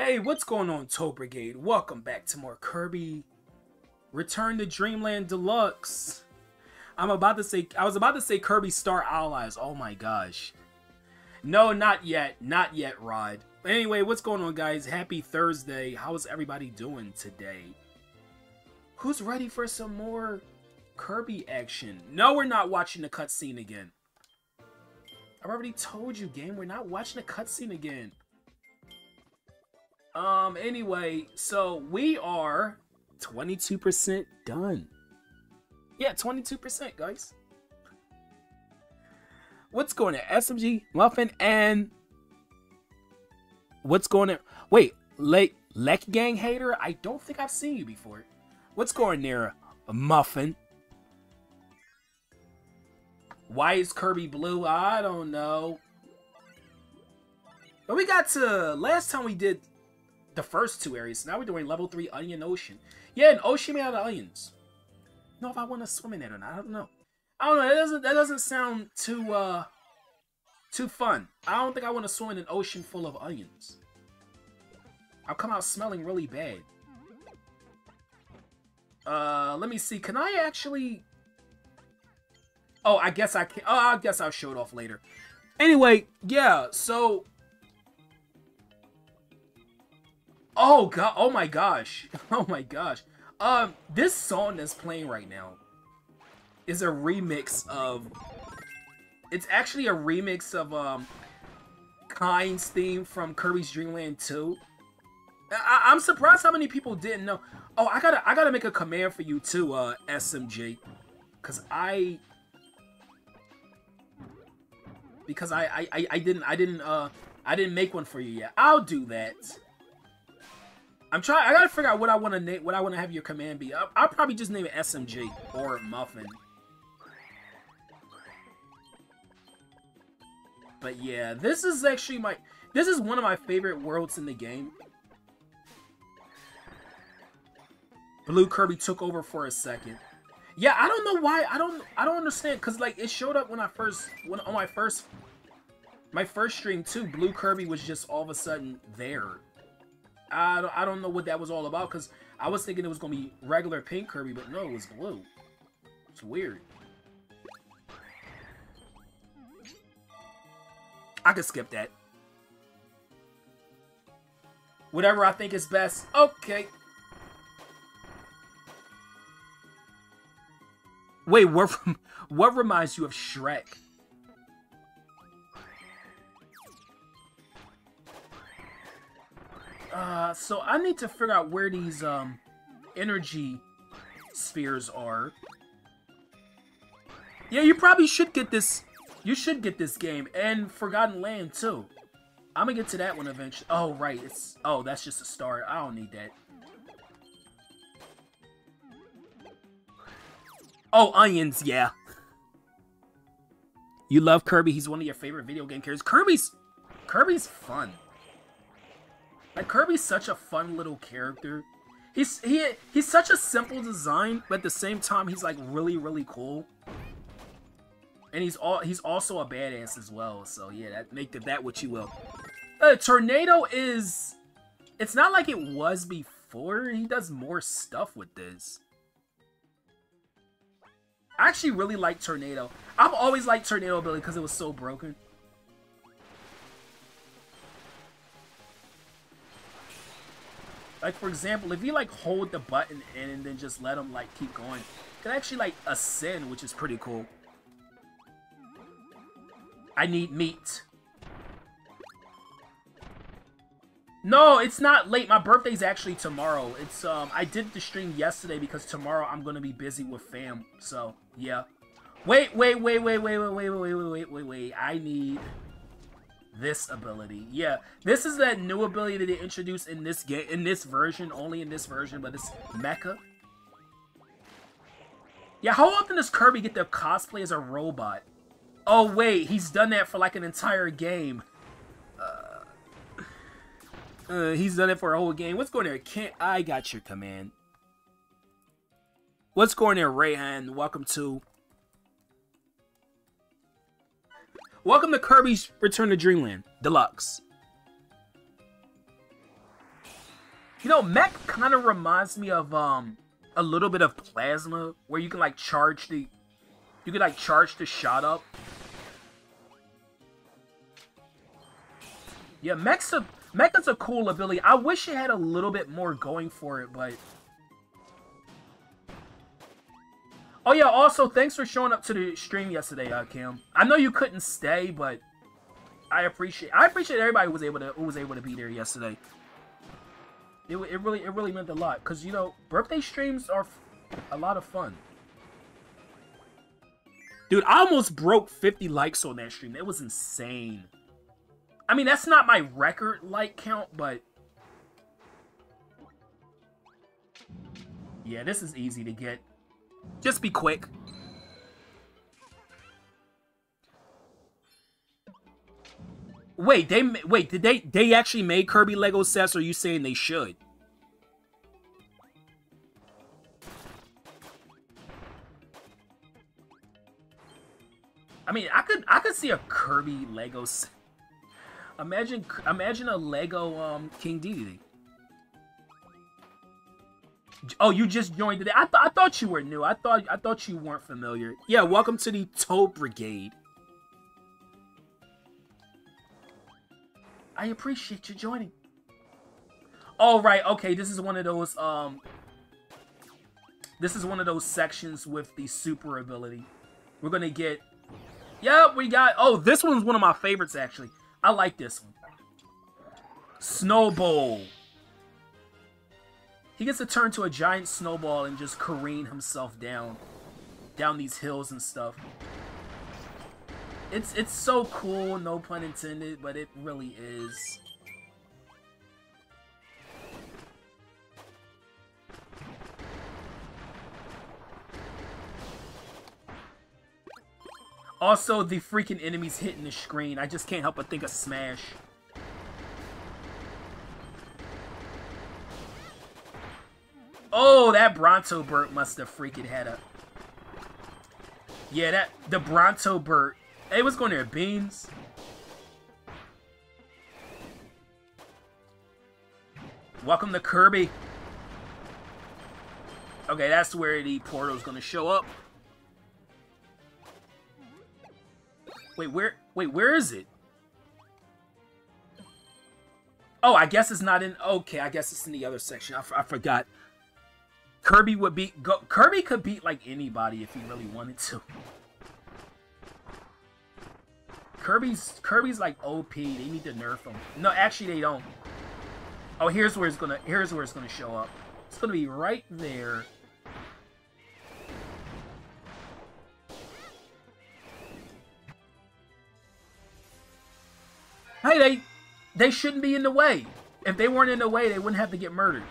Hey, what's going on, Toe Brigade? Welcome back to more Kirby Return to Dreamland Deluxe. I'm about to say, I was about to say Kirby Star Allies. Oh my gosh. No, not yet. Not yet, Rod. Anyway, what's going on, guys? Happy Thursday. How is everybody doing today? Who's ready for some more Kirby action? No, we're not watching the cutscene again. I've already told you, game, we're not watching the cutscene again. Um, anyway, so we are 22% done. Yeah, 22%, guys. What's going on? SMG, Muffin, and... What's going on? Wait, Lake, Lek Gang Hater? I don't think I've seen you before. What's going there, Muffin? Why is Kirby blue? I don't know. But we got to... Last time we did the first two areas. Now we're doing level 3 Onion Ocean. Yeah, an ocean made out of onions. know if I want to swim in it or not. I don't know. I don't know. That doesn't that doesn't sound too uh too fun. I don't think I want to swim in an ocean full of onions. I'll come out smelling really bad. Uh, let me see. Can I actually? Oh, I guess I can. Oh, I guess I'll show it off later. Anyway, yeah. So Oh god! Oh my gosh! Oh my gosh! Um, this song that's playing right now is a remix of. It's actually a remix of um, Kine's theme from Kirby's Dream Land 2. I am surprised how many people didn't know. Oh, I gotta I gotta make a command for you too, uh, SMG, because I because I, I I didn't I didn't uh I didn't make one for you yet. I'll do that. I'm trying. I gotta figure out what I want to name. What I want to have your command be. I'll, I'll, probably just name it SMG or Muffin. But yeah, this is actually my. This is one of my favorite worlds in the game. Blue Kirby took over for a second. Yeah, I don't know why. I don't. I don't understand because like it showed up when I first when on my first my first stream too. Blue Kirby was just all of a sudden there I don't, I don't know what that was all about because I was thinking it was going to be regular pink Kirby, but no, it was blue. It's weird. I could skip that. Whatever I think is best. Okay. Wait, what, what reminds you of Shrek? Uh, so I need to figure out where these, um, energy spheres are. Yeah, you probably should get this, you should get this game, and Forgotten Land, too. I'm gonna get to that one eventually. Oh, right, it's, oh, that's just a start. I don't need that. Oh, onions, yeah. You love Kirby, he's one of your favorite video game characters. Kirby's, Kirby's fun. Like Kirby's such a fun little character. He's he he's such a simple design, but at the same time he's like really really cool. And he's all he's also a badass as well. So yeah, that make the, that what you will. Uh, Tornado is it's not like it was before. He does more stuff with this. I actually really like Tornado. I've always liked Tornado ability because it was so broken. Like, for example, if you, like, hold the button in and then just let them, like, keep going, you can actually, like, ascend, which is pretty cool. I need meat. No, it's not late. My birthday's actually tomorrow. It's, um, I did the stream yesterday because tomorrow I'm gonna be busy with fam. So, yeah. Wait, wait, wait, wait, wait, wait, wait, wait, wait, wait, wait, wait. I need this ability. Yeah, this is that new ability that they introduced in this game, in this version, only in this version, but it's Mecha. Yeah, how often does Kirby get to cosplay as a robot? Oh wait, he's done that for like an entire game. Uh, uh, he's done it for a whole game. What's going there? Can't I got your command? What's going there, Rayhan? Welcome to Welcome to Kirby's Return to Dreamland Deluxe. You know, mech kind of reminds me of um a little bit of plasma, where you can like charge the, you can like charge the shot up. Yeah, mech's a mecha's a cool ability. I wish it had a little bit more going for it, but. Oh yeah, also thanks for showing up to the stream yesterday, uh, Kim. I know you couldn't stay, but I appreciate I appreciate everybody who was able to who was able to be there yesterday. It, it really it really meant a lot because you know birthday streams are a lot of fun. Dude, I almost broke 50 likes on that stream. It was insane. I mean, that's not my record like count, but yeah, this is easy to get. Just be quick. Wait, they wait. Did they they actually made Kirby Lego sets? Or are you saying they should? I mean, I could I could see a Kirby Lego. Imagine imagine a Lego um King Dedede. Oh, you just joined today. I, th I thought you were new. I thought I thought you weren't familiar. Yeah, welcome to the Toe Brigade. I appreciate you joining. All right, okay, this is one of those, um... This is one of those sections with the super ability. We're gonna get... Yep, we got... Oh, this one's one of my favorites, actually. I like this one. Snowball. He gets to turn to a giant snowball and just careen himself down. Down these hills and stuff. It's it's so cool, no pun intended, but it really is. Also, the freaking enemies hitting the screen. I just can't help but think of Smash. Oh, that Bronto Burt must have freaking had a... Yeah, that the Bronto Burt Hey, what's going there? Beans? Welcome to Kirby. Okay, that's where the portal's gonna show up. Wait, where? Wait, where is it? Oh, I guess it's not in. Okay, I guess it's in the other section. I, I forgot. Kirby would beat. Go, Kirby could beat like anybody if he really wanted to. Kirby's Kirby's like OP. They need to nerf him. No, actually they don't. Oh, here's where it's gonna here's where it's gonna show up. It's gonna be right there. Hey, they they shouldn't be in the way. If they weren't in the way, they wouldn't have to get murdered.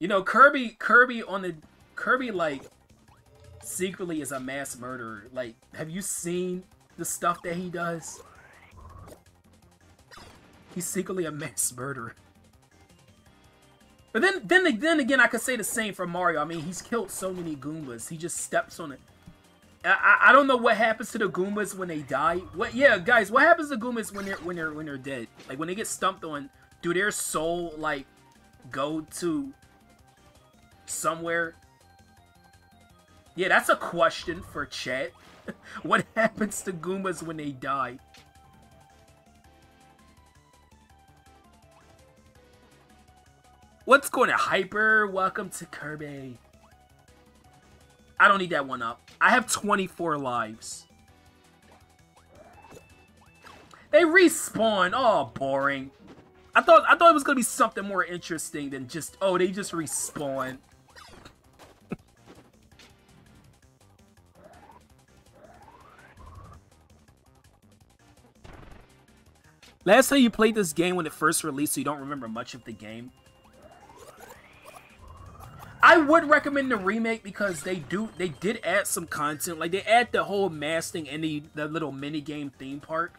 You know, Kirby Kirby on the Kirby like secretly is a mass murderer. Like, have you seen the stuff that he does? He's secretly a mass murderer. But then, then, then again, I could say the same for Mario. I mean, he's killed so many Goombas. He just steps on it. I, I don't know what happens to the Goombas when they die. What? Yeah, guys, what happens to Goombas when they're when they're when they're dead? Like when they get stumped on, do their soul like go to somewhere yeah, that's a question for Chet. what happens to Goombas when they die? What's going on, Hyper? Welcome to Kirby. I don't need that one up. I have 24 lives. They respawn. Oh, boring. I thought I thought it was gonna be something more interesting than just oh they just respawn. Last time you played this game when it first released, so you don't remember much of the game. I would recommend the remake because they do they did add some content. Like they add the whole masking and the, the little mini game theme park.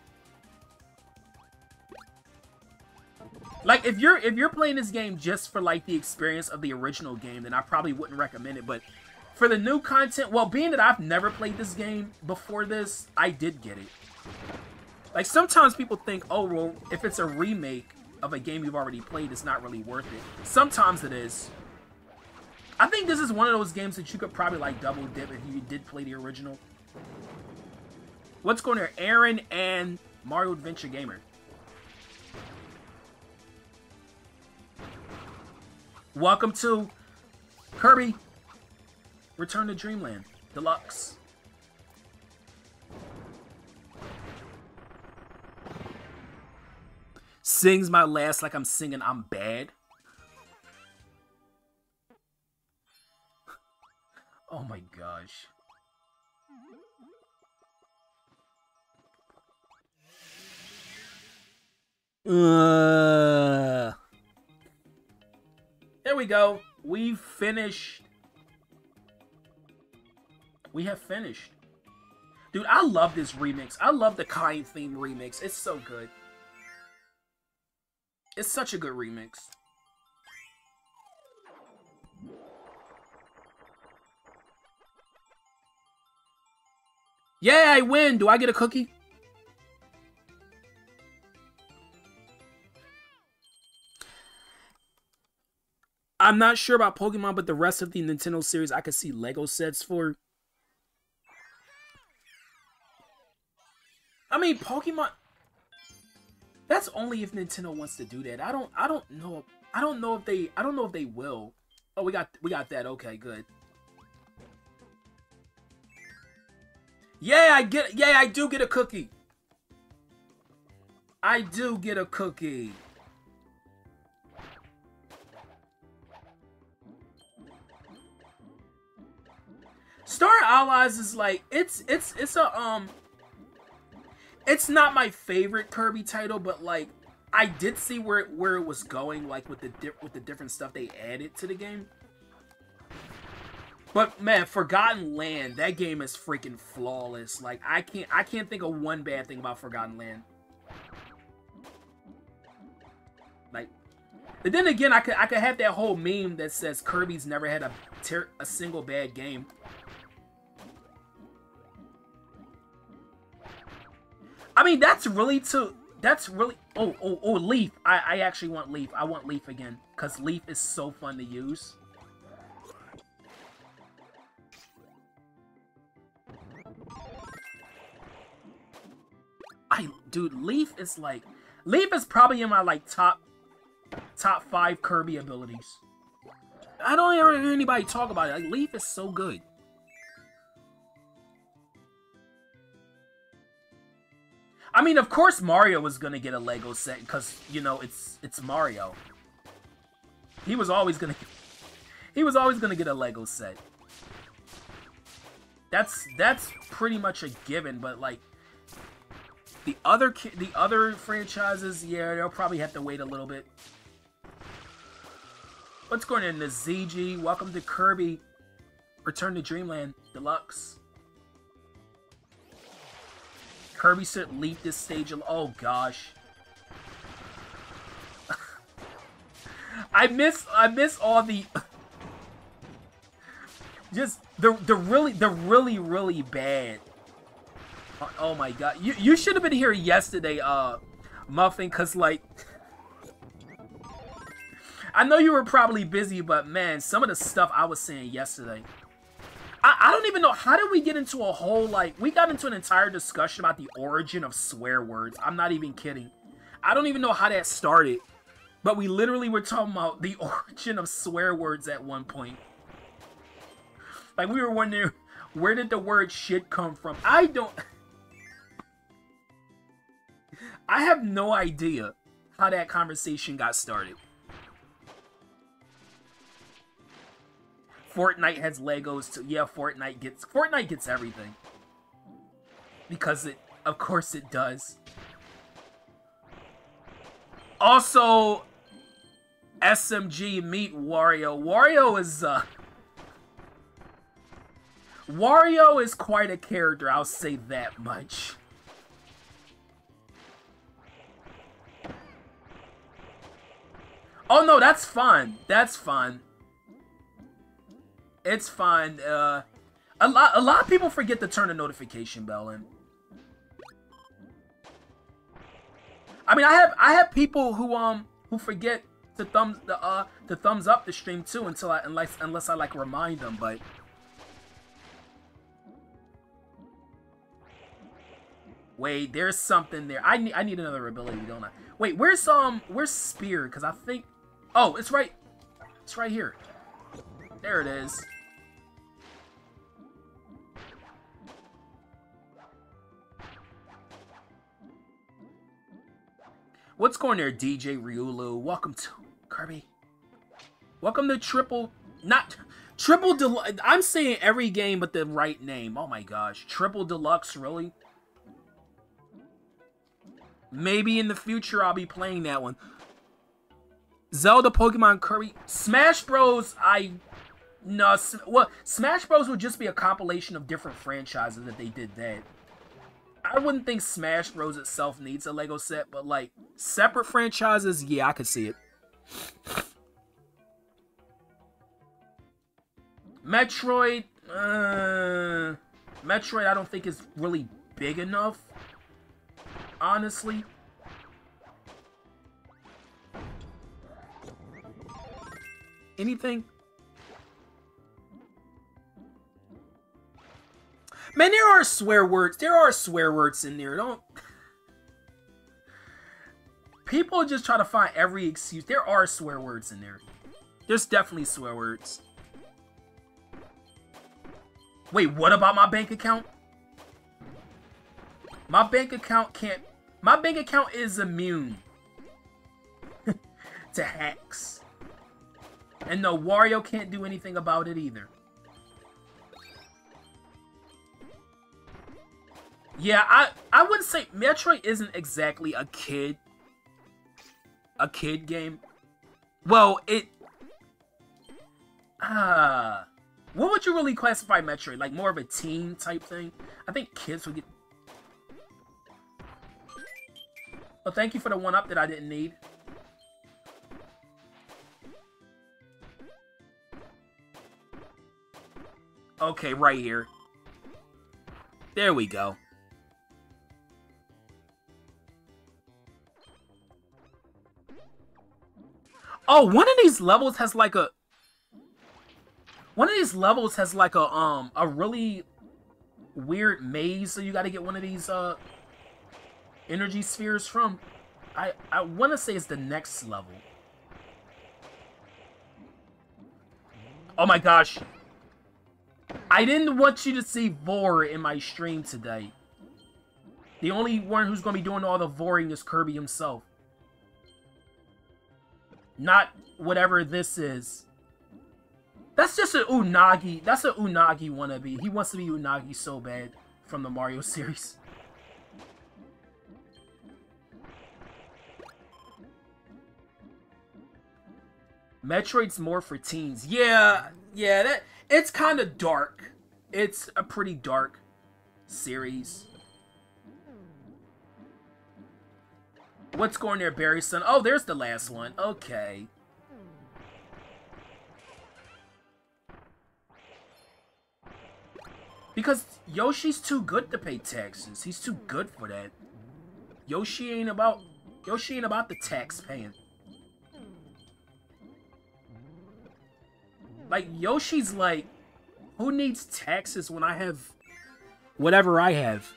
Like if you're if you're playing this game just for like the experience of the original game, then I probably wouldn't recommend it. But for the new content, well, being that I've never played this game before this, I did get it. Like sometimes people think, oh well, if it's a remake of a game you've already played, it's not really worth it. Sometimes it is. I think this is one of those games that you could probably like double dip if you did play the original. What's going there? Aaron and Mario Adventure Gamer. Welcome to Kirby Return to Dreamland Deluxe. Sings my last like I'm singing I'm bad. oh my gosh. Uh, there we go. We finished. We have finished. Dude, I love this remix. I love the Kine theme remix. It's so good. It's such a good remix. Yeah, I win. Do I get a cookie? I'm not sure about Pokemon, but the rest of the Nintendo series I could see Lego sets for. I mean, Pokemon. That's only if Nintendo wants to do that. I don't. I don't know. I don't know if they. I don't know if they will. Oh, we got. We got that. Okay, good. Yeah, I get. Yeah, I do get a cookie. I do get a cookie. Star Allies is like it's it's it's a um it's not my favorite Kirby title, but like I did see where it, where it was going, like with the with the different stuff they added to the game. But man, Forgotten Land, that game is freaking flawless. Like I can't I can't think of one bad thing about Forgotten Land. Like, but then again, I could I could have that whole meme that says Kirby's never had a a single bad game. I mean, that's really to that's really oh oh oh Leaf. I I actually want Leaf. I want Leaf again because Leaf is so fun to use. I dude, Leaf is like Leaf is probably in my like top top five Kirby abilities. I don't hear anybody talk about it. Like Leaf is so good. I mean, of course Mario was gonna get a Lego set because you know it's it's Mario. He was always gonna he was always gonna get a Lego set. That's that's pretty much a given, but like the other the other franchises, yeah, they'll probably have to wait a little bit. What's going on, the ZG? Welcome to Kirby Return to Dreamland Deluxe. Kirby should leap this stage. Oh gosh. I miss I miss all the just the the really the really really bad. Oh, oh my god. You you should have been here yesterday, uh Muffin, cause like I know you were probably busy, but man, some of the stuff I was saying yesterday. I, I don't even know how did we get into a whole like we got into an entire discussion about the origin of swear words. I'm not even kidding. I don't even know how that started. But we literally were talking about the origin of swear words at one point. Like we were wondering where did the word shit come from? I don't I have no idea how that conversation got started. Fortnite has Legos too. Yeah, Fortnite gets Fortnite gets everything. Because it of course it does. Also SMG meet Wario. Wario is uh Wario is quite a character, I'll say that much. Oh no, that's fun. That's fun. It's fine. Uh, a lot, a lot of people forget to turn the notification bell in. I mean, I have I have people who um who forget to thumbs the uh to thumbs up the stream too until I unless unless I like remind them, but Wait, there's something there. I need I need another ability, don't I? Wait, where's um where's spear? Cause I think Oh, it's right it's right here. There it is. What's going there, DJ Ryulu? Welcome to Kirby. Welcome to Triple, not Triple Deluxe. I'm saying every game but the right name. Oh my gosh. Triple Deluxe, really? Maybe in the future I'll be playing that one. Zelda, Pokemon, Kirby, Smash Bros. I no, well, Smash Bros. would just be a compilation of different franchises if they did that. I wouldn't think Smash Bros. itself needs a Lego set, but like separate franchises, yeah, I could see it. Metroid, uh, Metroid, I don't think is really big enough, honestly. Anything? Man, there are swear words. There are swear words in there. Don't. People just try to find every excuse. There are swear words in there. There's definitely swear words. Wait, what about my bank account? My bank account can't... My bank account is immune to hacks. And no, Wario can't do anything about it either. Yeah, I I wouldn't say Metroid isn't exactly a kid a kid game. Well, it ah uh, what would you really classify Metroid? Like more of a teen type thing? I think kids would get Well, thank you for the one up that I didn't need. Okay, right here. There we go. Oh, one of these levels has like a one of these levels has like a um a really weird maze so you got to get one of these uh energy spheres from. I I want to say it's the next level. Oh my gosh. I didn't want you to see Vor in my stream today. The only one who's going to be doing all the voring is Kirby himself. Not whatever this is. That's just an Unagi. That's an Unagi wannabe. He wants to be Unagi so bad from the Mario series. Metroid's more for teens. Yeah, yeah, that it's kind of dark. It's a pretty dark series. What's going there, Barry Son? Oh, there's the last one. Okay. Because Yoshi's too good to pay taxes. He's too good for that. Yoshi ain't about Yoshi ain't about the tax paying. Like Yoshi's like, who needs taxes when I have whatever I have?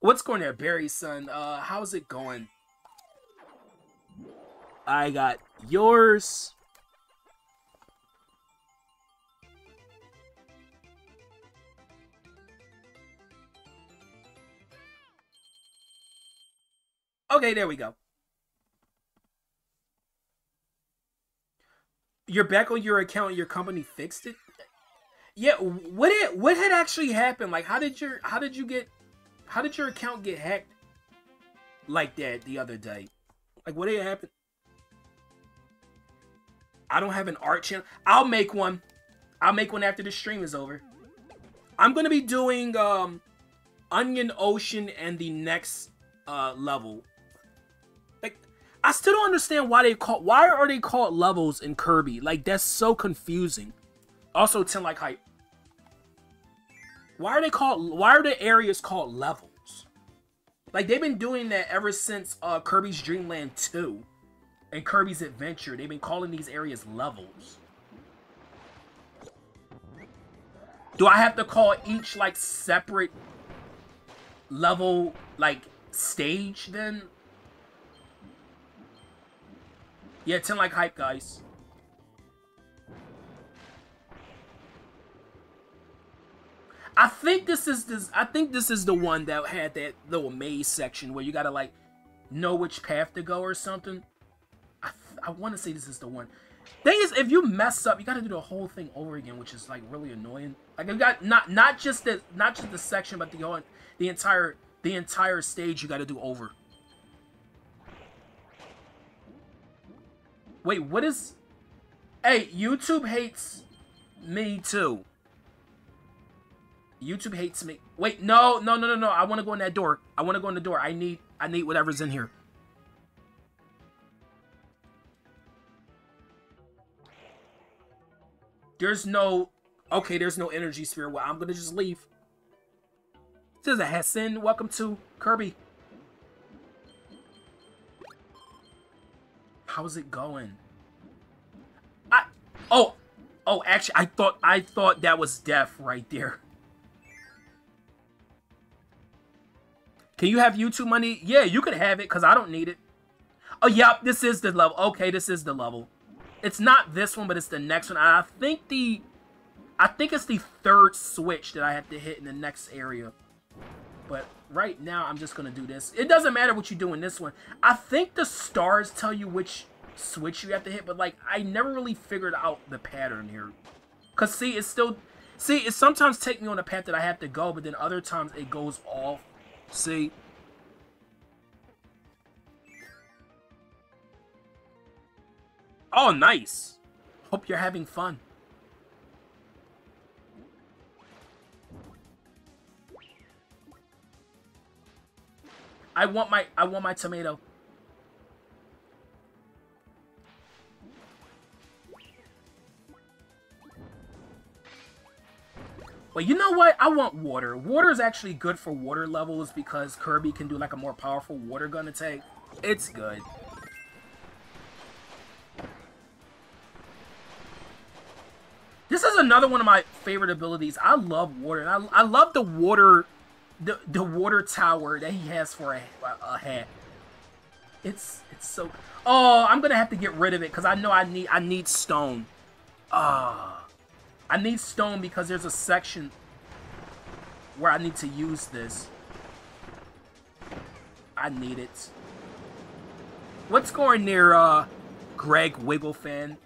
What's going there, Barry, son? Uh, how's it going? I got yours. Okay, there we go. You're back on your account your company fixed it? Yeah, what it what had actually happened? Like how did your how did you get how did your account get hacked like that the other day? Like, what did happen? I don't have an art channel. I'll make one. I'll make one after the stream is over. I'm going to be doing um, Onion Ocean and the next uh, level. Like, I still don't understand why they call why are they called levels in Kirby? Like, that's so confusing. Also, 10 like hype. Why are they called? Why are the areas called levels? Like they've been doing that ever since uh, Kirby's Dream Land 2 and Kirby's Adventure. They've been calling these areas levels. Do I have to call each like separate level like stage then? Yeah, 10 like hype guys. I think this is this. I think this is the one that had that little maze section where you gotta like know which path to go or something. I I want to say this is the one. Thing is, if you mess up, you gotta do the whole thing over again, which is like really annoying. Like you got not not just the not just the section, but the whole the entire the entire stage you gotta do over. Wait, what is? Hey, YouTube hates me too. YouTube hates me. Wait, no, no, no, no, no. I want to go in that door. I want to go in the door. I need, I need whatever's in here. There's no, okay, there's no energy sphere. Well, I'm gonna just leave. This is a Hassan. Welcome to Kirby. How's it going? I, oh, oh, actually, I thought, I thought that was death right there. Can you have YouTube money? Yeah, you could have it because I don't need it. Oh, yep, this is the level. Okay, this is the level. It's not this one, but it's the next one. I think the... I think it's the third switch that I have to hit in the next area. But right now, I'm just going to do this. It doesn't matter what you do in this one. I think the stars tell you which switch you have to hit, but, like, I never really figured out the pattern here. Because, see, it's still... See, it sometimes take me on a path that I have to go, but then other times it goes off See? Oh, nice. Hope you're having fun. I want my I want my tomato. But you know what? I want water. Water is actually good for water levels because Kirby can do like a more powerful water gun attack. It's good. This is another one of my favorite abilities. I love water. I, I love the water the, the water tower that he has for a, a hat. It's it's so Oh, I'm gonna have to get rid of it because I know I need I need stone. Ah. I need stone because there's a section where I need to use this. I need it. What's going near, uh, Greg Wigglefan?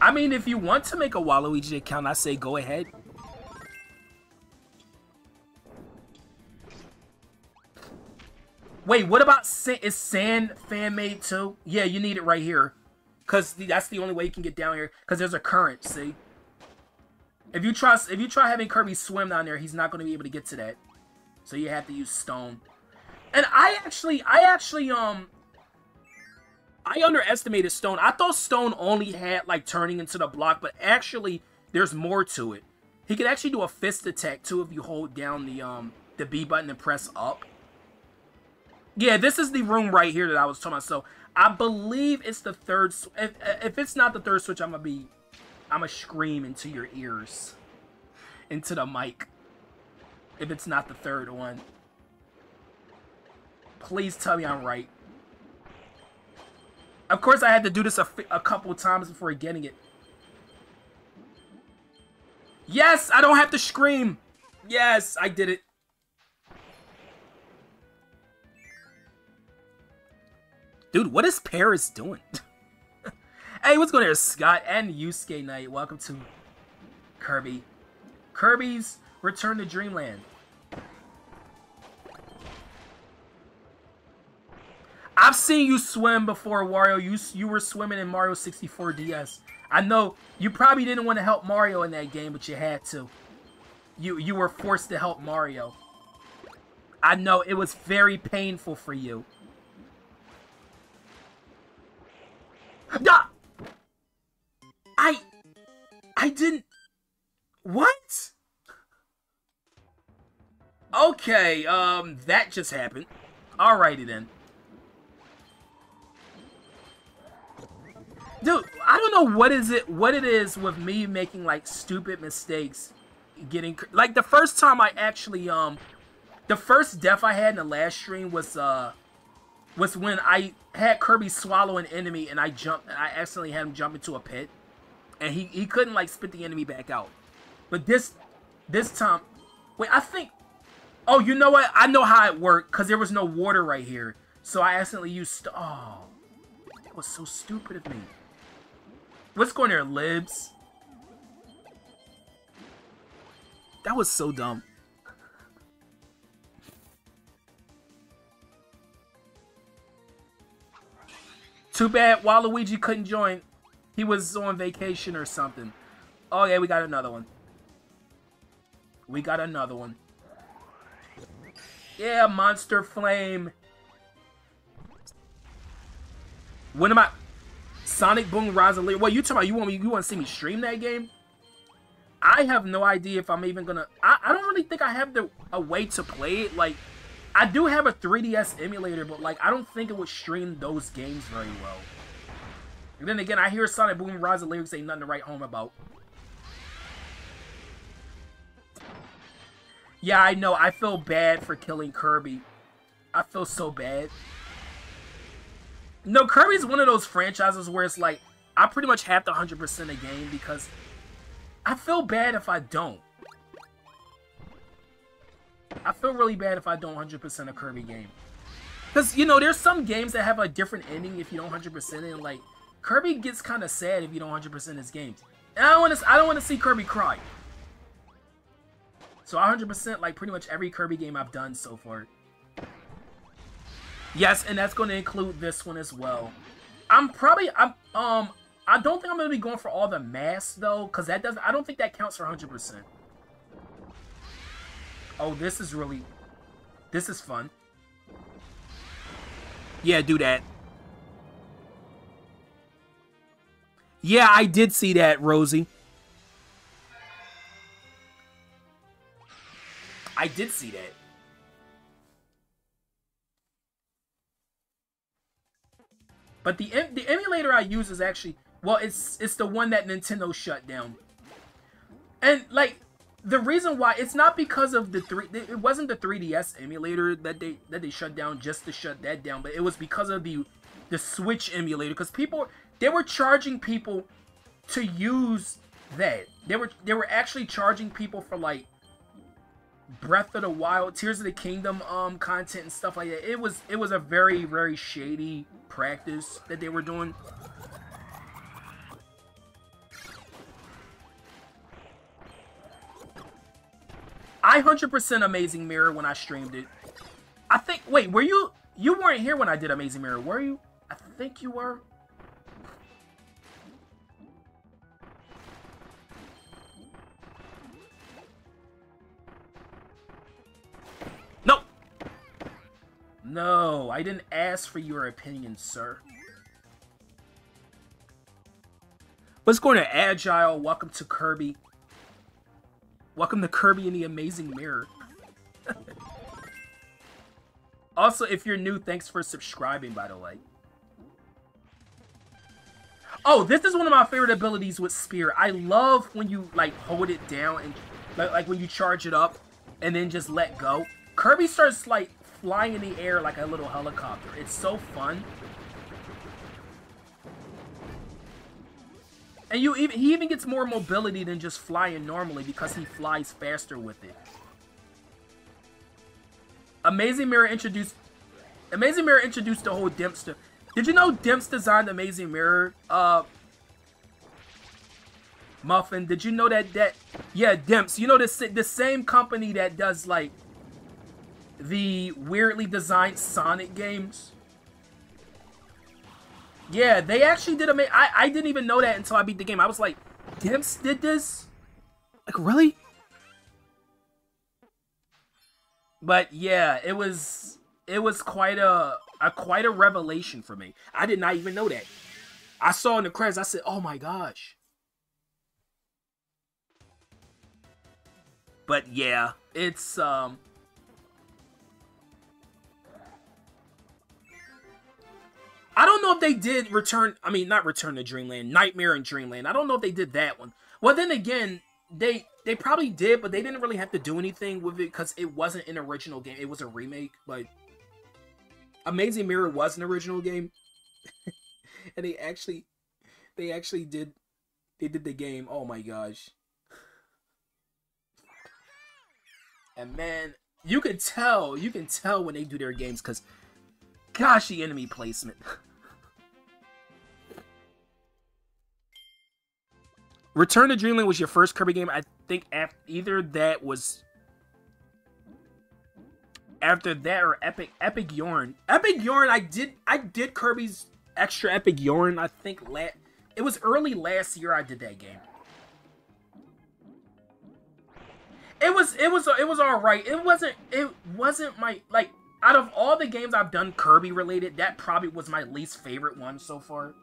I mean, if you want to make a Waluigi account, I say go ahead. Wait, what about is sand fan made too? Yeah, you need it right here. Cause that's the only way you can get down here. Cause there's a current, see? If you try if you try having Kirby swim down there, he's not gonna be able to get to that. So you have to use stone. And I actually I actually um I underestimated stone. I thought stone only had like turning into the block, but actually there's more to it. He can actually do a fist attack too if you hold down the um the B button and press up. Yeah, this is the room right here that I was talking about. So I believe it's the third. If if it's not the third switch, I'm gonna be, I'm gonna scream into your ears, into the mic. If it's not the third one, please tell me I'm right. Of course, I had to do this a, a couple times before getting it. Yes, I don't have to scream. Yes, I did it. Dude, what is Paris doing? hey, what's going on here, Scott and Yusuke Knight? Welcome to Kirby. Kirby's Return to Dreamland. I've seen you swim before, Wario. You you were swimming in Mario 64 DS. I know you probably didn't want to help Mario in that game, but you had to. You you were forced to help Mario. I know it was very painful for you. I... I didn't... What? Okay, um, that just happened. Alrighty then. Dude, I don't know what is it what it is with me making like stupid mistakes getting like the first time I actually um the first death I had in the last stream was uh was when I had Kirby swallow an enemy and I jumped and I accidentally had him jump into a pit and he he couldn't like spit the enemy back out. But this this time wait, I think Oh, you know what? I know how it worked cuz there was no water right here. So I accidentally used oh that was so stupid of me. What's going there, libs? That was so dumb. Too bad Waluigi couldn't join. He was on vacation or something. Oh yeah, we got another one. We got another one. Yeah, Monster Flame. When am I... Sonic Boom Rosalie. What you talking about? You want me? You want to see me stream that game? I have no idea if I'm even gonna. I, I don't really think I have the a way to play it. Like, I do have a 3DS emulator, but like, I don't think it would stream those games very well. And then again, I hear Sonic Boom Rise of Lyric ain't nothing to write home about. Yeah, I know. I feel bad for killing Kirby. I feel so bad. No, Kirby's one of those franchises where it's like, I pretty much have to 100% a game because I feel bad if I don't. I feel really bad if I don't 100% a Kirby game. Because, you know, there's some games that have a different ending if you don't 100% it. Like, Kirby gets kind of sad if you don't 100% his games. And I don't want to I don't want to see Kirby cry. So 100% like pretty much every Kirby game I've done so far. Yes, and that's going to include this one as well. I'm probably I'm um I don't think I'm going to be going for all the masks though cuz that doesn't I don't think that counts for 100%. Oh, this is really This is fun. Yeah, do that. Yeah, I did see that, Rosie. I did see that. But the the emulator I use is actually well, it's it's the one that Nintendo shut down. And like the reason why it's not because of the three it wasn't the 3DS emulator that they that they shut down just to shut that down, but it was because of the the Switch emulator cuz people they were charging people to use that. They were they were actually charging people for like Breath of the Wild, Tears of the Kingdom um content and stuff like that. It was it was a very very shady practice that they were doing. I 100% Amazing Mirror when I streamed it. I think, wait, were you, you weren't here when I did Amazing Mirror, were you? I think you were. No! No, I didn't ask for your opinion, sir. What's going to Agile? Welcome to Kirby. Welcome to Kirby and the Amazing Mirror. also, if you're new, thanks for subscribing, by the way. Oh, this is one of my favorite abilities with Spear. I love when you, like, hold it down and, like, like when you charge it up and then just let go. Kirby starts, like, flying in the air like a little helicopter. It's so fun. And you even he even gets more mobility than just flying normally because he flies faster with it. Amazing Mirror introduced Amazing Mirror introduced the whole Dempster. Did you know Dimps designed Amazing Mirror? Uh Muffin, did you know that that yeah, Dimps, you know the the same company that does like the weirdly designed Sonic games? Yeah, they actually did a. I I didn't even know that until I beat the game. I was like, Dimps did this? Like really? But yeah, it was it was quite a, a quite a revelation for me. I did not even know that. I saw in the credits. I said, "Oh my gosh." But yeah, it's um know if they did return. I mean, not Return to Dreamland, Nightmare in Dreamland. I don't know if they did that one. Well, then again, they they probably did, but they didn't really have to do anything with it because it wasn't an original game. It was a remake. But Amazing Mirror was an original game, and they actually they actually did they did the game. Oh my gosh. And man, you can tell, you can tell when they do their games because gosh, the enemy placement. Return to Dreamland was your first Kirby game. I think after either that was after that or Epic Epic Yarn. Epic Yarn, I did I did Kirby's extra Epic Yarn. I think la- it was early last year. I did that game. It was it was it was all right. It wasn't it wasn't my like out of all the games I've done Kirby related, that probably was my least favorite one so far.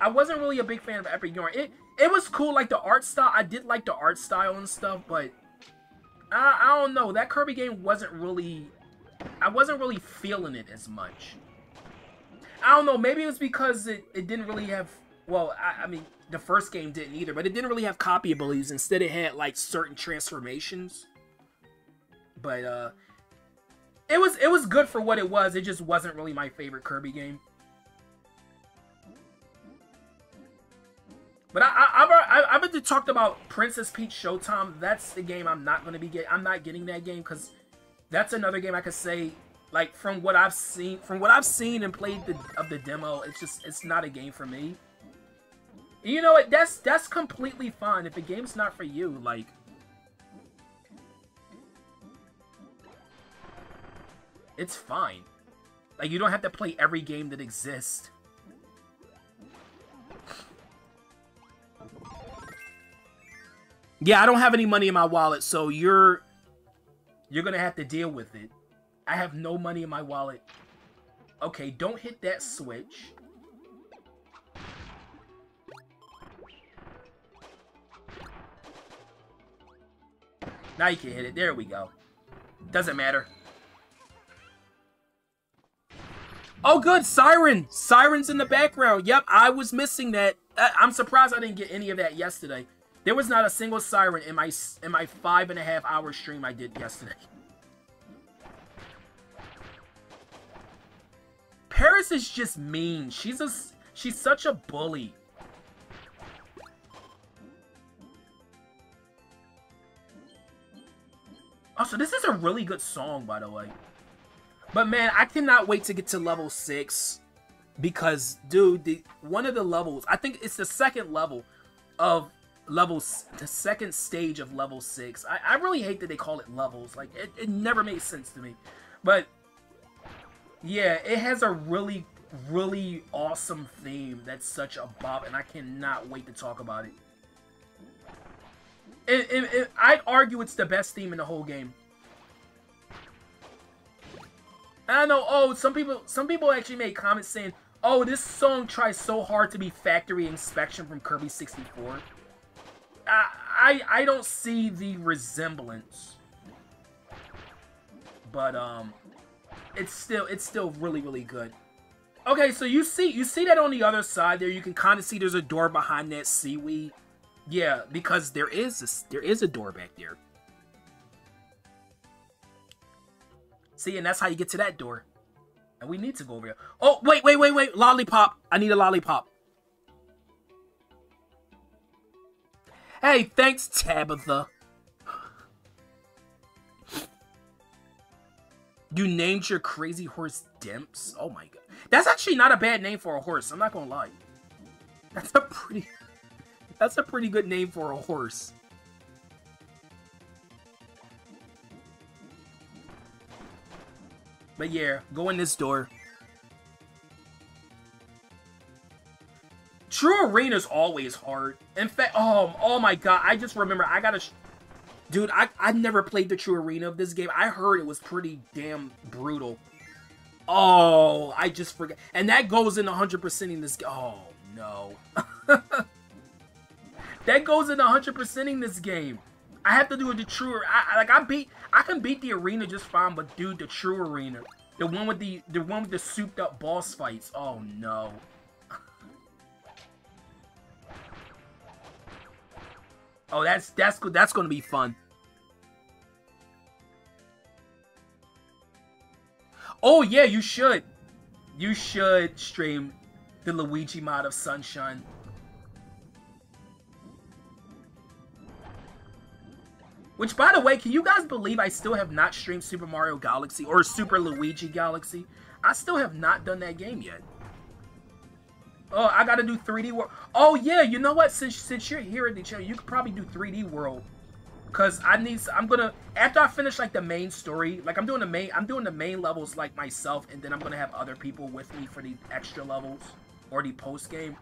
I wasn't really a big fan of Epic Yarn. It it was cool, like the art style. I did like the art style and stuff, but I, I don't know. That Kirby game wasn't really, I wasn't really feeling it as much. I don't know. Maybe it was because it, it didn't really have, well, I, I mean, the first game didn't either, but it didn't really have copy abilities. Instead, it had like certain transformations. But uh, it was it was good for what it was. It just wasn't really my favorite Kirby game. But I, I, I, I've been talked about Princess Peach Showtime. That's the game I'm not going to be getting. I'm not getting that game because that's another game I could say, like, from what I've seen, from what I've seen and played the, of the demo, it's just, it's not a game for me. You know what? That's, that's completely fine. If a game's not for you, like, it's fine. Like, you don't have to play every game that exists. Yeah, I don't have any money in my wallet, so you're you're gonna have to deal with it. I have no money in my wallet. Okay, don't hit that switch. Now you can hit it. There we go. Doesn't matter. Oh, good. Siren. Siren's in the background. Yep, I was missing that. I'm surprised I didn't get any of that yesterday. There was not a single siren in my in my five and a half hour stream I did yesterday. Paris is just mean. She's a she's such a bully. Also, this is a really good song, by the way. But man, I cannot wait to get to level 6. Because, dude, the one of the levels, I think it's the second level of levels the second stage of level six. I, I really hate that they call it levels. Like it, it never made sense to me. But yeah it has a really really awesome theme that's such a bop and i cannot wait to talk about it, it, it, it i'd argue it's the best theme in the whole game. I know oh some people some people actually made comments saying oh this song tries so hard to be factory inspection from kirby 64 I, I don't see the resemblance. But um it's still it's still really really good. Okay, so you see you see that on the other side there you can kind of see there's a door behind that seaweed. Yeah, because there is a, there is a door back there. See, and that's how you get to that door. And we need to go over here. Oh, wait, wait, wait, wait. Lollipop. I need a lollipop. Hey, thanks, Tabitha. You named your crazy horse Dimps? Oh my god. That's actually not a bad name for a horse, I'm not gonna lie. That's a pretty... That's a pretty good name for a horse. But yeah, go in this door. True Arena is always hard. In fact, oh, oh my god, I just remember, I gotta... Dude, I, I never played the True Arena of this game. I heard it was pretty damn brutal. Oh, I just forgot. And that goes into 100% in this. Oh, no. that goes into 100% in this game. I have to do the true... I, like, I beat... I can beat the arena just fine, but dude, the true arena... The one with the the one with the souped up boss fights. Oh no. Oh, that's that's good that's going to be fun. Oh yeah, you should. You should stream the Luigi mod of Sunshine. Which, by the way, can you guys believe I still have not streamed Super Mario Galaxy or Super Luigi Galaxy? I still have not done that game yet. Oh, I gotta do 3D World. Oh, yeah, you know what? Since since you're here at the channel, you could probably do 3D World. Because I need, I'm gonna, after I finish, like, the main story, like, I'm doing the main, I'm doing the main levels, like, myself, and then I'm gonna have other people with me for the extra levels, or the post-game.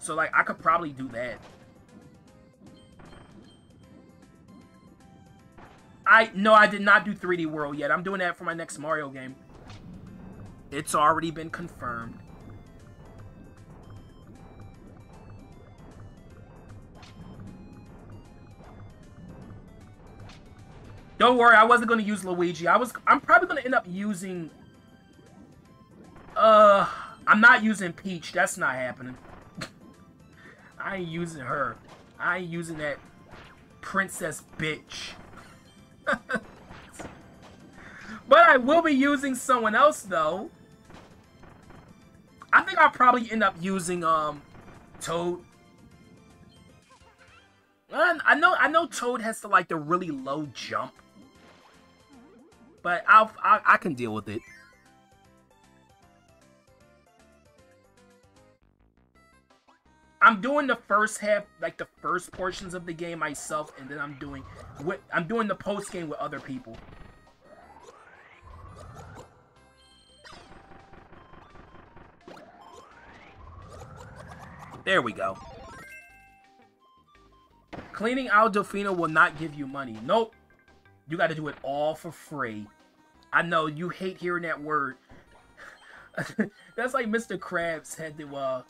So, like, I could probably do that. I no, I did not do 3D World yet. I'm doing that for my next Mario game. It's already been confirmed. Don't worry, I wasn't going to use Luigi. I was I'm probably going to end up using uh I'm not using Peach. That's not happening. I ain't using her. I ain't using that princess bitch. but I will be using someone else, though. I think I'll probably end up using, um, Toad. I know, I know Toad has to, like, the really low jump. But I'll, I, I can deal with it. I'm doing the first half, like the first portions of the game myself, and then I'm doing with I'm doing the post game with other people. There we go. Cleaning out Delfino will not give you money. Nope. You got to do it all for free. I know you hate hearing that word. That's like Mr. Krabs had to uh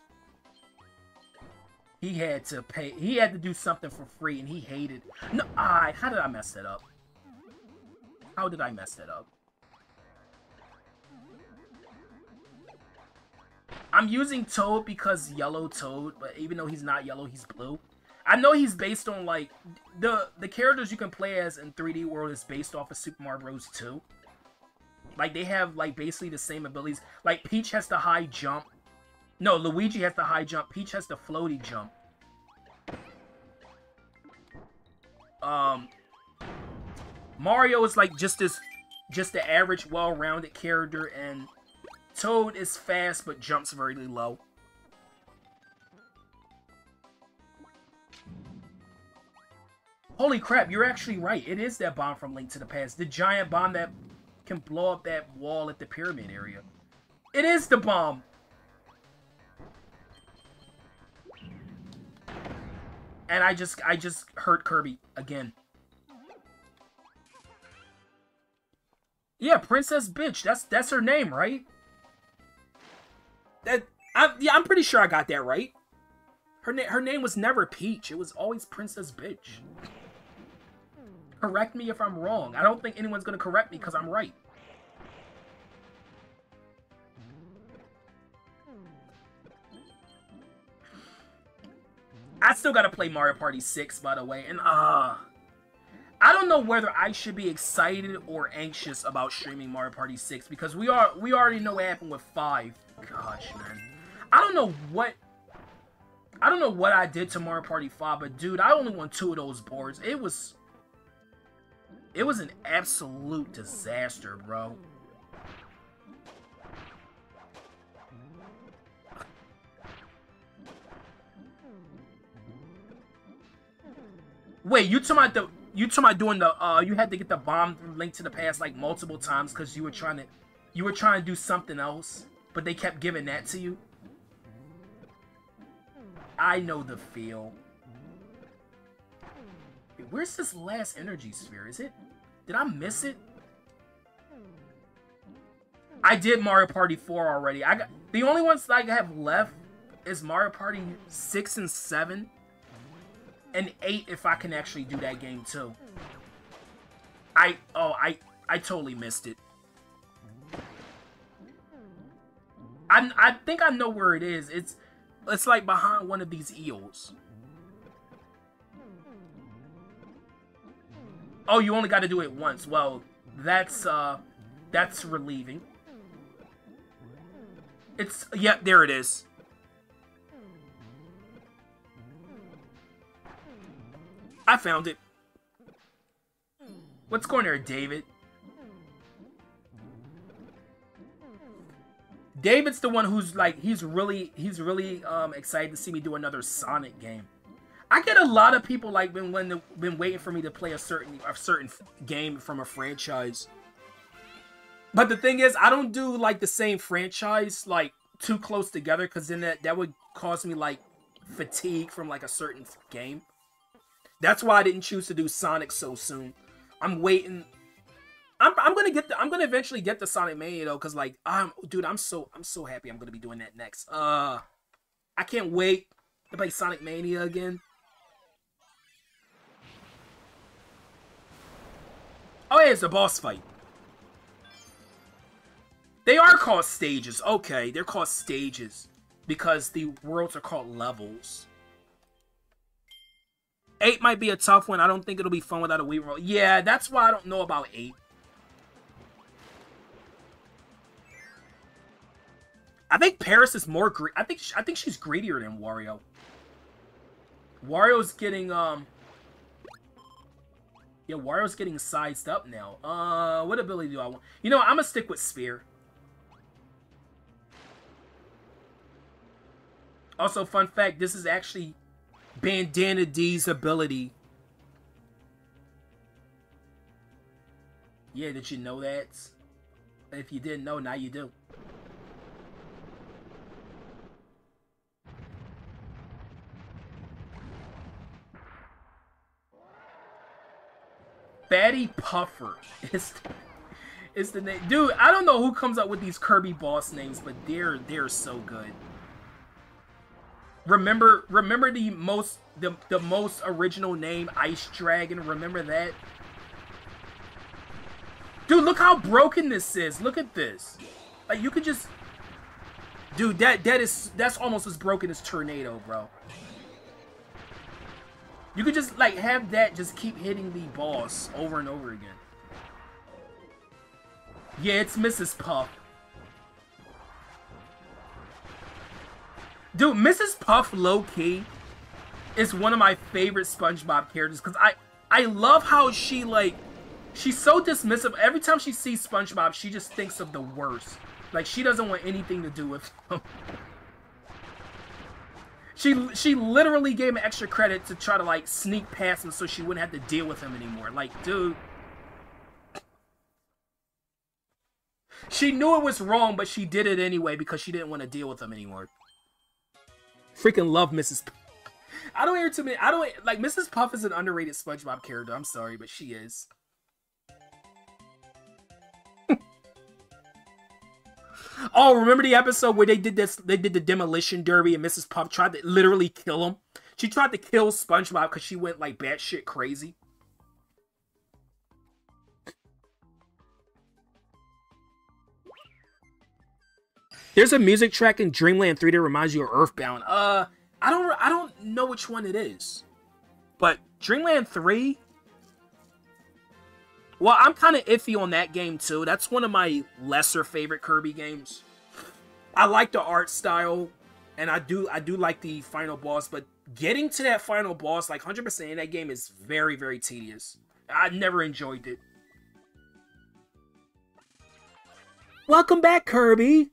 he had to pay. He had to do something for free, and he hated. No, I. How did I mess that up? How did I mess that up? I'm using Toad because yellow Toad, but even though he's not yellow, he's blue. I know he's based on like the the characters you can play as in 3D World is based off of Super Mario Bros. 2. Like they have like basically the same abilities. Like Peach has the high jump, no, Luigi has the high jump. Peach has the floaty jump. Um, Mario is like just this, just the average, well-rounded character, and Toad is fast but jumps very low. Holy crap, you're actually right. It is that bomb from Link to the Past. The giant bomb that can blow up that wall at the pyramid area. It is the bomb. And I just I just hurt Kirby again. Yeah, Princess Bitch. That's that's her name, right? That I yeah, I'm pretty sure I got that right. Her name her name was never Peach. It was always Princess Bitch. Correct me if I'm wrong. I don't think anyone's gonna correct me because I'm right. I still gotta play Mario Party 6, by the way, and uh... I don't know whether I should be excited or anxious about streaming Mario Party 6, because we are we already know what happened with 5. Gosh, man. I don't know what... I don't know what I did to Mario Party 5, but dude, I only won two of those boards. It was... It was an absolute disaster, bro. Wait, you talking about the you talking about doing the uh you had to get the bomb link to the past like multiple times because you were trying to you were trying to do something else, but they kept giving that to you? I know the feel. Where's this last energy sphere? Is it? Did I miss it? I did Mario Party 4 already. I got the only ones that I have left is Mario Party 6 and 7 and 8 if I can actually do that game too. I, oh, I, I totally missed it. I, I think I know where it is. It's it's like behind one of these eels. Oh, you only got to do it once. Well, that's uh that's relieving. It's yep, yeah, there it is. I found it. What's going there, David? David's the one who's like he's really he's really um excited to see me do another Sonic game. I get a lot of people like been when been waiting for me to play a certain a certain game from a franchise. But the thing is, I don't do like the same franchise like too close together because then that that would cause me like fatigue from like a certain game. That's why I didn't choose to do Sonic so soon. I'm waiting. I'm, I'm gonna get the I'm gonna eventually get the Sonic Mania though, cause like I'm dude, I'm so I'm so happy I'm gonna be doing that next. Uh, I can't wait to play Sonic Mania again. Oh yeah, it's a boss fight. They are called stages. Okay, they're called stages because the worlds are called levels. 8 might be a tough one. I don't think it'll be fun without a Wii Remote. Yeah, that's why I don't know about 8. I think Paris is more greedy. I think I think she's greedier than Wario. Wario's getting um Yeah, Wario's getting sized up now. Uh what ability do I want? You know, I'm gonna stick with Spear. Also, fun fact, this is actually Bandana Dee's ability. Yeah, did you know that? If you didn't know, now you do. Fatty Puffer is is the name. Dude, I don't know who comes up with these Kirby boss names, but they're they're so good. Remember remember the most the, the most original name ice dragon? Remember that? Dude look how broken this is. Look at this. Like you could just dude that that is that's almost as broken as tornado bro you could just like have that just keep hitting the boss over and over again yeah it's mrs puff Dude, Mrs. Puff low key is one of my favorite SpongeBob characters because I I love how she like she's so dismissive. Every time she sees SpongeBob, she just thinks of the worst. Like she doesn't want anything to do with him. She she literally gave him extra credit to try to like sneak past him so she wouldn't have to deal with him anymore. Like, dude. She knew it was wrong, but she did it anyway because she didn't want to deal with him anymore. Freaking love Mrs. P I don't hear too many. I don't like Mrs. Puff is an underrated SpongeBob character. I'm sorry, but she is. Oh, remember the episode where they did this? They did the demolition derby, and Mrs. Puff tried to literally kill him. She tried to kill SpongeBob because she went like batshit crazy. There's a music track in Dreamland 3 that reminds you of Earthbound. Uh, I don't, I don't know which one it is, but Dreamland 3. Well, I'm kind of iffy on that game too. That's one of my lesser favorite Kirby games. I like the art style, and I do, I do like the final boss. But getting to that final boss, like 100% in that game, is very, very tedious. I never enjoyed it. Welcome back, Kirby.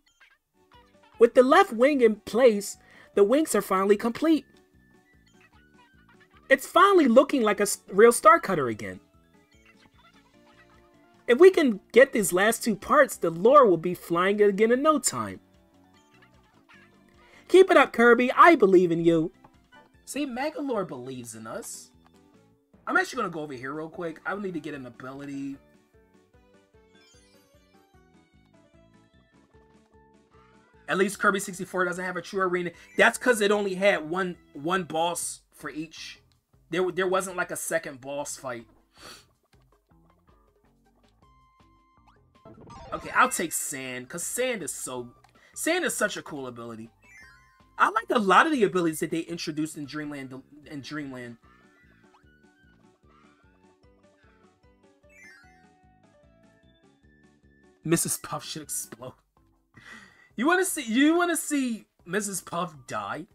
With the left wing in place, the wings are finally complete. It's finally looking like a real star cutter again. If we can get these last two parts, the Lor will be flying again in no time. Keep it up, Kirby. I believe in you. See, Magolor believes in us. I'm actually going to go over here real quick. I need to get an ability. At least Kirby 64 doesn't have a true arena. That's because it only had one one boss for each. There, there wasn't like a second boss fight. Okay, I'll take Sand, because Sand is so... Sand is such a cool ability. I like a lot of the abilities that they introduced in Dreamland in Dreamland. Mrs. Puff should explode. You want to see? You want to see Mrs. Puff die?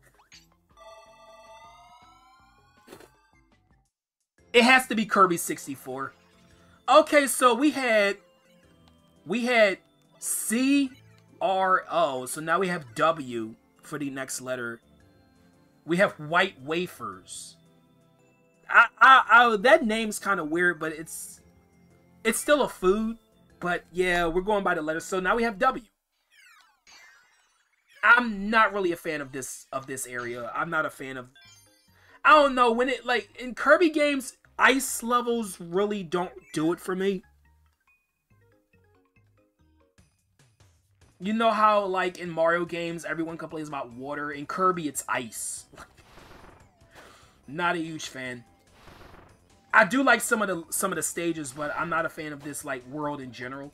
It has to be Kirby 64. Okay, so we had we had C R O. So now we have W for the next letter. We have white wafers. I, I, I that name's kind of weird, but it's it's still a food. But yeah, we're going by the letters. So now we have W. I'm not really a fan of this of this area. I'm not a fan of I don't know when it like in Kirby games ice levels really don't do it for me. You know how like in Mario games everyone complains about water in Kirby it's ice. not a huge fan. I do like some of the some of the stages, but I'm not a fan of this like world in general.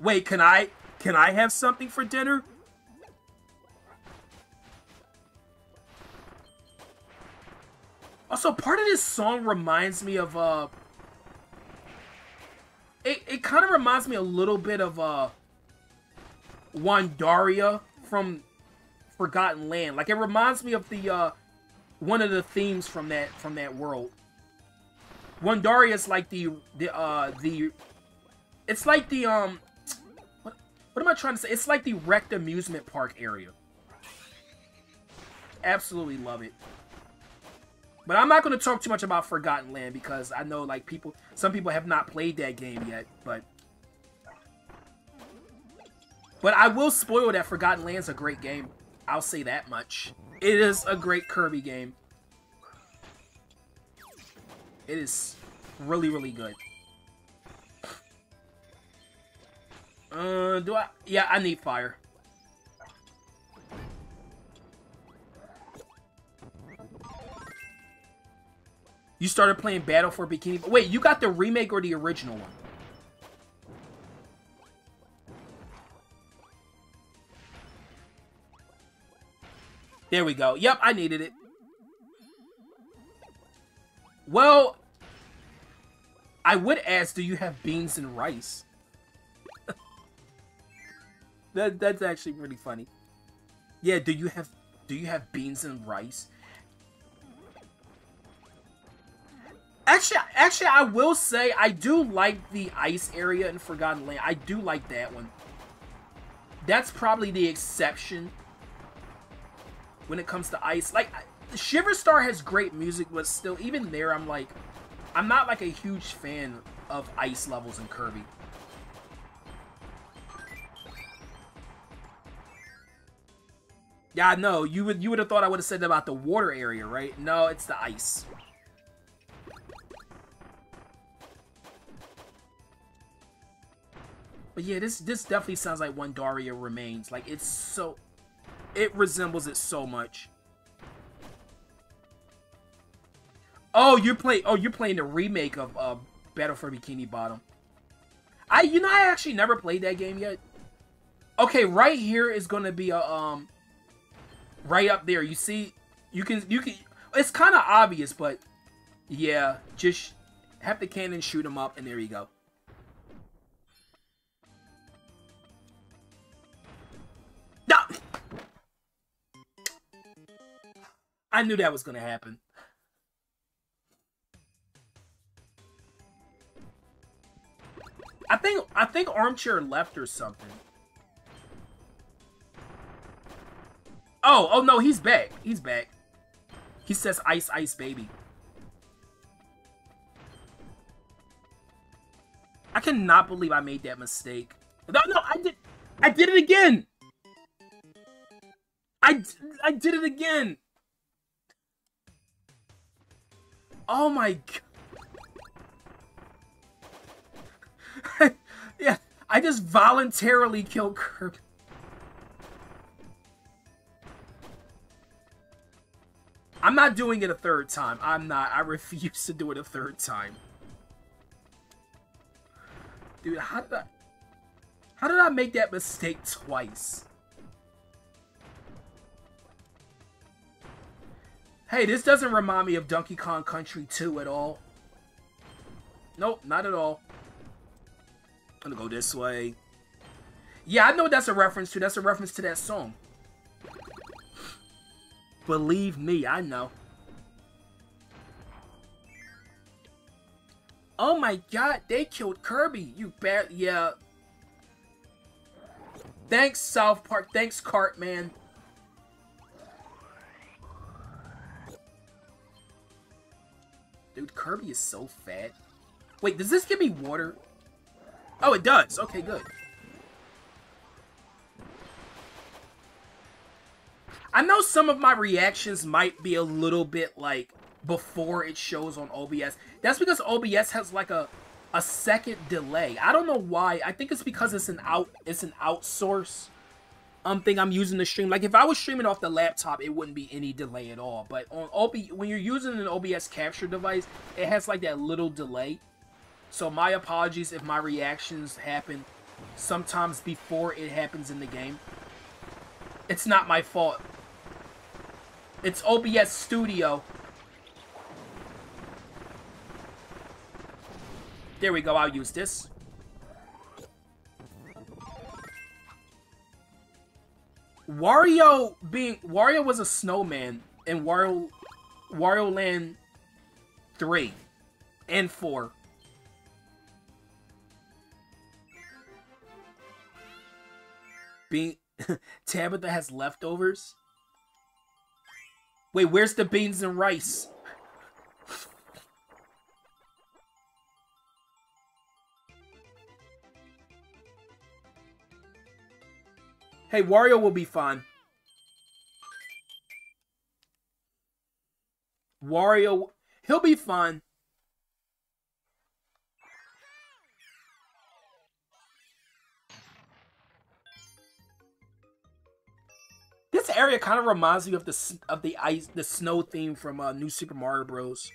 Wait, can I can I have something for dinner? Also, part of this song reminds me of uh it, it kind of reminds me a little bit of uh Wondaria from Forgotten Land. Like it reminds me of the uh one of the themes from that from that world. Wondaria is like the the uh the it's like the um what what am I trying to say? It's like the wrecked amusement park area. Absolutely love it. But I'm not going to talk too much about Forgotten Land because I know like people some people have not played that game yet, but but I will spoil that Forgotten Land's a great game. I'll say that much. It is a great Kirby game. It is really, really good. Uh, do I? Yeah, I need fire. You started playing Battle for Bikini... Wait, you got the remake or the original one? There we go. Yep, I needed it. Well, I would ask, do you have beans and rice? that that's actually really funny. Yeah, do you have do you have beans and rice? Actually, actually, I will say I do like the ice area in Forgotten Land. I do like that one. That's probably the exception when it comes to ice. Like, Shiver Star has great music, but still, even there, I'm like, I'm not like a huge fan of ice levels in Kirby. Yeah, I know. You would you would have thought I would have said about the water area, right? No, it's the ice. But yeah, this this definitely sounds like Wondaria Remains. Like it's so it resembles it so much. Oh, you're playing. Oh, you're playing the remake of uh, Battle for Bikini Bottom. I, you know, I actually never played that game yet. Okay, right here is gonna be a um, right up there. You see, you can you can. It's kind of obvious, but yeah, just have the cannon shoot him up, and there you go. I knew that was gonna happen. I think I think Armchair left or something. Oh, oh no, he's back. He's back. He says ice ice baby. I cannot believe I made that mistake. No, no, I did I did it again. I I did it again. Oh my god. yeah, I just voluntarily killed Kirby. I'm not doing it a third time. I'm not. I refuse to do it a third time. Dude, how did I... How did I make that mistake twice? Hey, this doesn't remind me of Donkey Kong Country 2 at all. Nope, not at all. I'm gonna go this way. Yeah, I know that's a reference to. That's a reference to that song. Believe me, I know. Oh my god, they killed Kirby. You bet. Yeah. Thanks, South Park. Thanks, Cartman. Dude, Kirby is so fat. Wait, does this give me water? Oh, it does. Okay, good. I know some of my reactions might be a little bit like before it shows on OBS. That's because OBS has like a a second delay. I don't know why. I think it's because it's an out it's an outsource um thing I'm using to stream. Like if I was streaming off the laptop, it wouldn't be any delay at all. But on OB when you're using an OBS capture device, it has like that little delay. So my apologies if my reactions happen sometimes before it happens in the game. It's not my fault. It's OBS Studio. There we go, I'll use this. Wario being Wario was a snowman in Wario Wario Land 3 and 4. Being Tabitha has leftovers. Wait, where's the beans and rice? Hey, Wario will be fine. Wario, he'll be fine. This area kind of reminds me of the of the ice the snow theme from uh, New Super Mario Bros.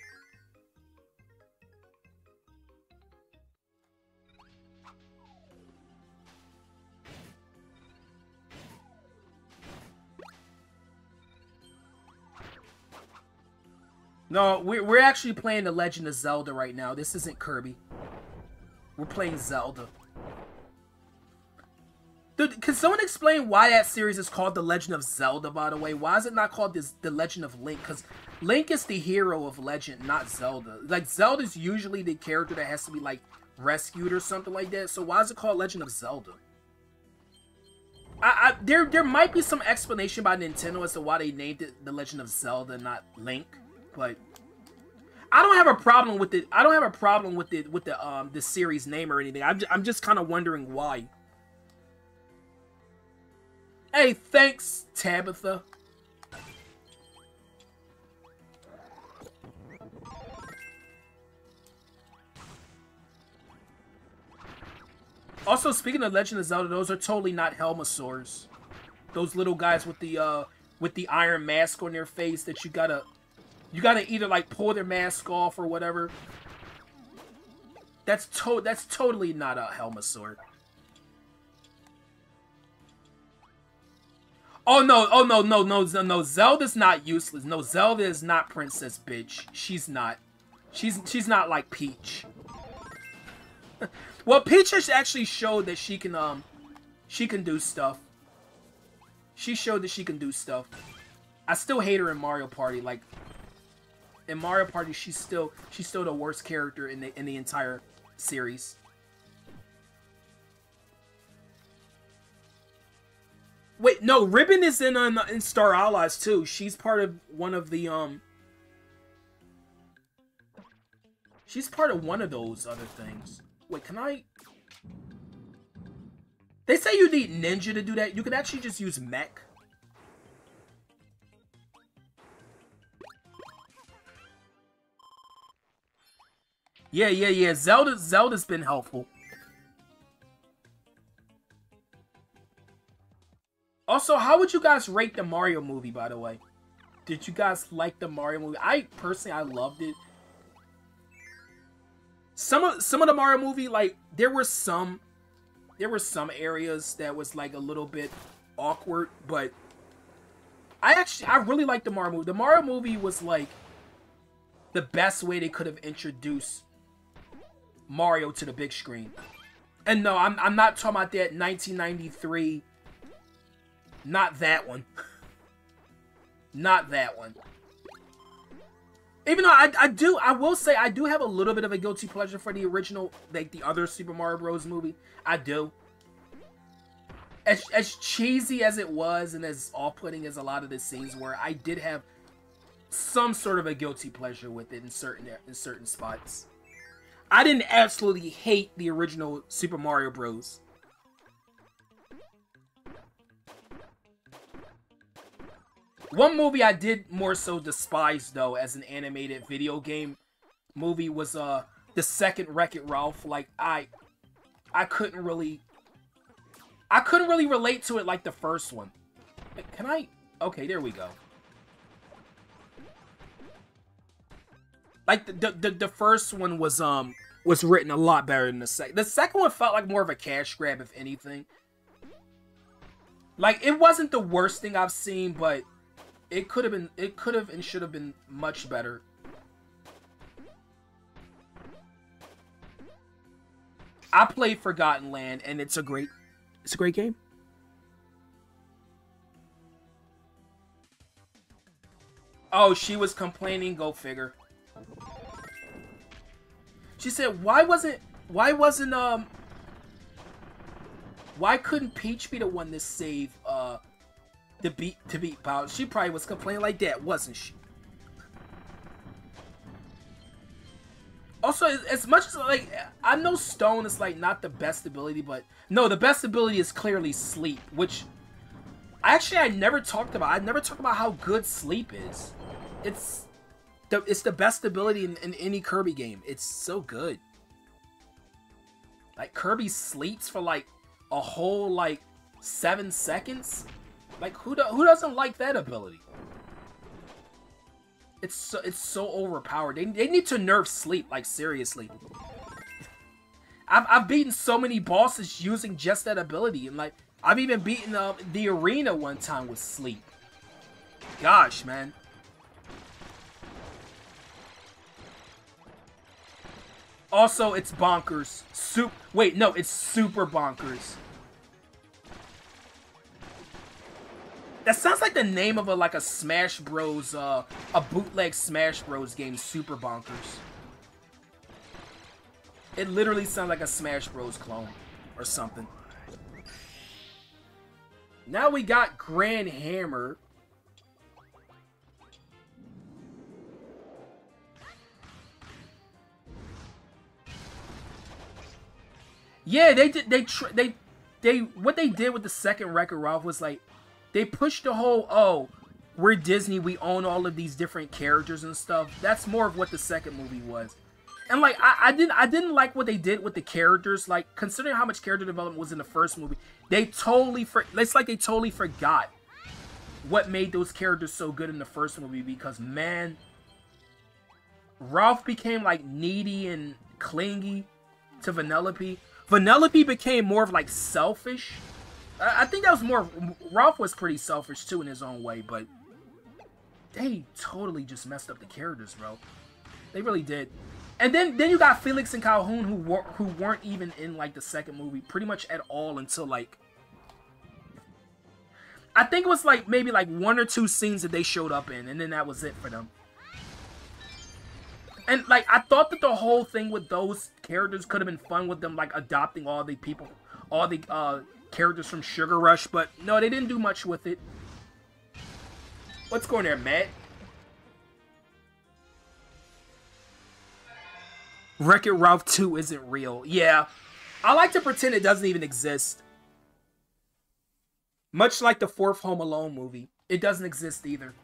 No, we're, we're actually playing The Legend of Zelda right now. This isn't Kirby. We're playing Zelda. Dude, can someone explain why that series is called The Legend of Zelda, by the way? Why is it not called this The Legend of Link? Because Link is the hero of Legend, not Zelda. Like, Zelda's usually the character that has to be, like, rescued or something like that. So why is it called Legend of Zelda? I, I, there, there might be some explanation by Nintendo as to why they named it The Legend of Zelda, not Link. But I don't have a problem with it. I don't have a problem with it with the um the series name or anything. I'm, I'm just kind of wondering why. Hey, thanks, Tabitha. Also, speaking of Legend of Zelda, those are totally not Helmasaurs. Those little guys with the uh with the iron mask on their face that you gotta you gotta either like pull their mask off or whatever. That's to that's totally not a Helmasaur. Oh no, oh no, no, no, no, no. Zelda's not useless. No, Zelda is not Princess Bitch. She's not. She's she's not like Peach. well, Peach has actually showed that she can um she can do stuff. She showed that she can do stuff. I still hate her in Mario Party. Like in Mario Party, she's still she's still the worst character in the in the entire series. Wait, no, Ribbon is in uh, in Star Allies too. She's part of one of the um. She's part of one of those other things. Wait, can I? They say you need Ninja to do that. You can actually just use Mech. Yeah, yeah, yeah. Zelda, Zelda's been helpful. Also, how would you guys rate the Mario movie, by the way? did you guys like the Mario movie? I personally I loved it. Some of some of the Mario movie, like there were some there were some areas that was like a little bit awkward, but I actually I really liked the Mario movie. The Mario movie was like the best way they could have introduced Mario to the big screen. And no, I'm I'm not talking about that 1993. Not that one. not that one. Even though I, I do, I will say I do have a little bit of a guilty pleasure for the original, like the other Super Mario Bros. movie. I do. As, as cheesy as it was and as off-putting as a lot of the scenes were, I did have some sort of a guilty pleasure with it in certain in certain spots. I didn't absolutely hate the original Super Mario Bros. One movie I did more so despise though as an animated video game movie was uh the second Wreck-It Ralph. Like I I couldn't really I couldn't really relate to it like the first one. Can I Okay, there we go. Like the the, the first one was um was written a lot better than the second. The second one felt like more of a cash grab if anything. Like it wasn't the worst thing I've seen, but it could have been it could have and should have been much better. I played Forgotten Land and it's a great it's a great game. Oh, she was complaining, go figure. She said, "Why wasn't why wasn't um why couldn't Peach be the one to save uh to beat to beat Bowser?" She probably was complaining like that, wasn't she? Also, as much as like I know Stone is like not the best ability, but no, the best ability is clearly sleep, which actually I never talked about. I never talked about how good sleep is. It's the, it's the best ability in, in any Kirby game. It's so good. Like Kirby sleeps for like a whole like seven seconds. Like who do, who doesn't like that ability? It's so it's so overpowered. They, they need to nerf sleep. Like seriously. I've I've beaten so many bosses using just that ability, and like I've even beaten uh, the arena one time with sleep. Gosh, man. Also, it's bonkers. Soup. Wait, no, it's super bonkers. That sounds like the name of a like a Smash Bros. Uh, a bootleg Smash Bros. game, Super Bonkers. It literally sounds like a Smash Bros. clone or something. Now we got Grand Hammer. Yeah, they did. They they they what they did with the second Wreck-It Ralph was like they pushed the whole oh we're Disney, we own all of these different characters and stuff. That's more of what the second movie was. And like I, I didn't I didn't like what they did with the characters. Like considering how much character development was in the first movie, they totally for it's like they totally forgot what made those characters so good in the first movie because man Ralph became like needy and clingy to Vanellope Vanellope became more of like selfish. I, I think that was more. Ralph was pretty selfish too in his own way, but they totally just messed up the characters, bro. They really did. And then then you got Felix and Calhoun who were who weren't even in like the second movie pretty much at all until like I think it was like maybe like one or two scenes that they showed up in, and then that was it for them. And like I thought that the whole thing with those characters could have been fun with them like adopting all the people, all the uh, characters from Sugar Rush, but no, they didn't do much with it. What's going there, Matt? Wreck-It Ralph 2 isn't real. Yeah, I like to pretend it doesn't even exist. Much like the fourth Home Alone movie, it doesn't exist either.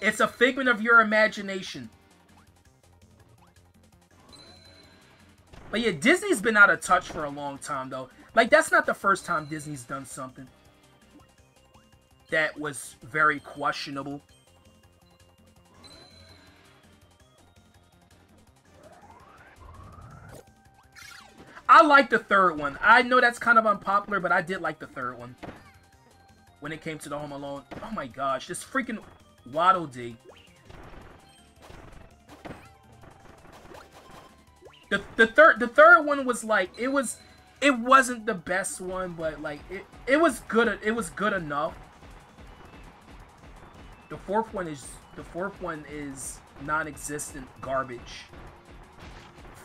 It's a figment of your imagination. But yeah, Disney's been out of touch for a long time, though. Like, that's not the first time Disney's done something. that was very questionable. I like the third one. I know that's kind of unpopular, but I did like the third one. When it came to the Home Alone. Oh my gosh, this freaking Waddle Dee. The, the third the third one was like it was it wasn't the best one, but like it it was good it was good enough. The fourth one is the fourth one is non-existent garbage.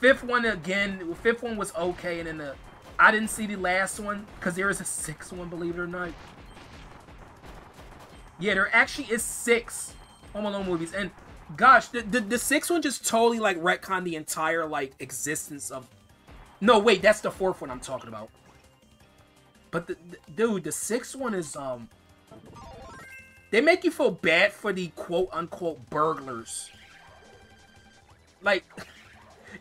Fifth one again, fifth one was okay, and then the I didn't see the last one because there is a sixth one, believe it or not. Yeah, there actually is six Home Alone movies, and gosh, the, the, the sixth one just totally like retcon the entire like existence of. No, wait, that's the fourth one I'm talking about. But the, the dude, the sixth one is um. They make you feel bad for the quote unquote burglars. Like,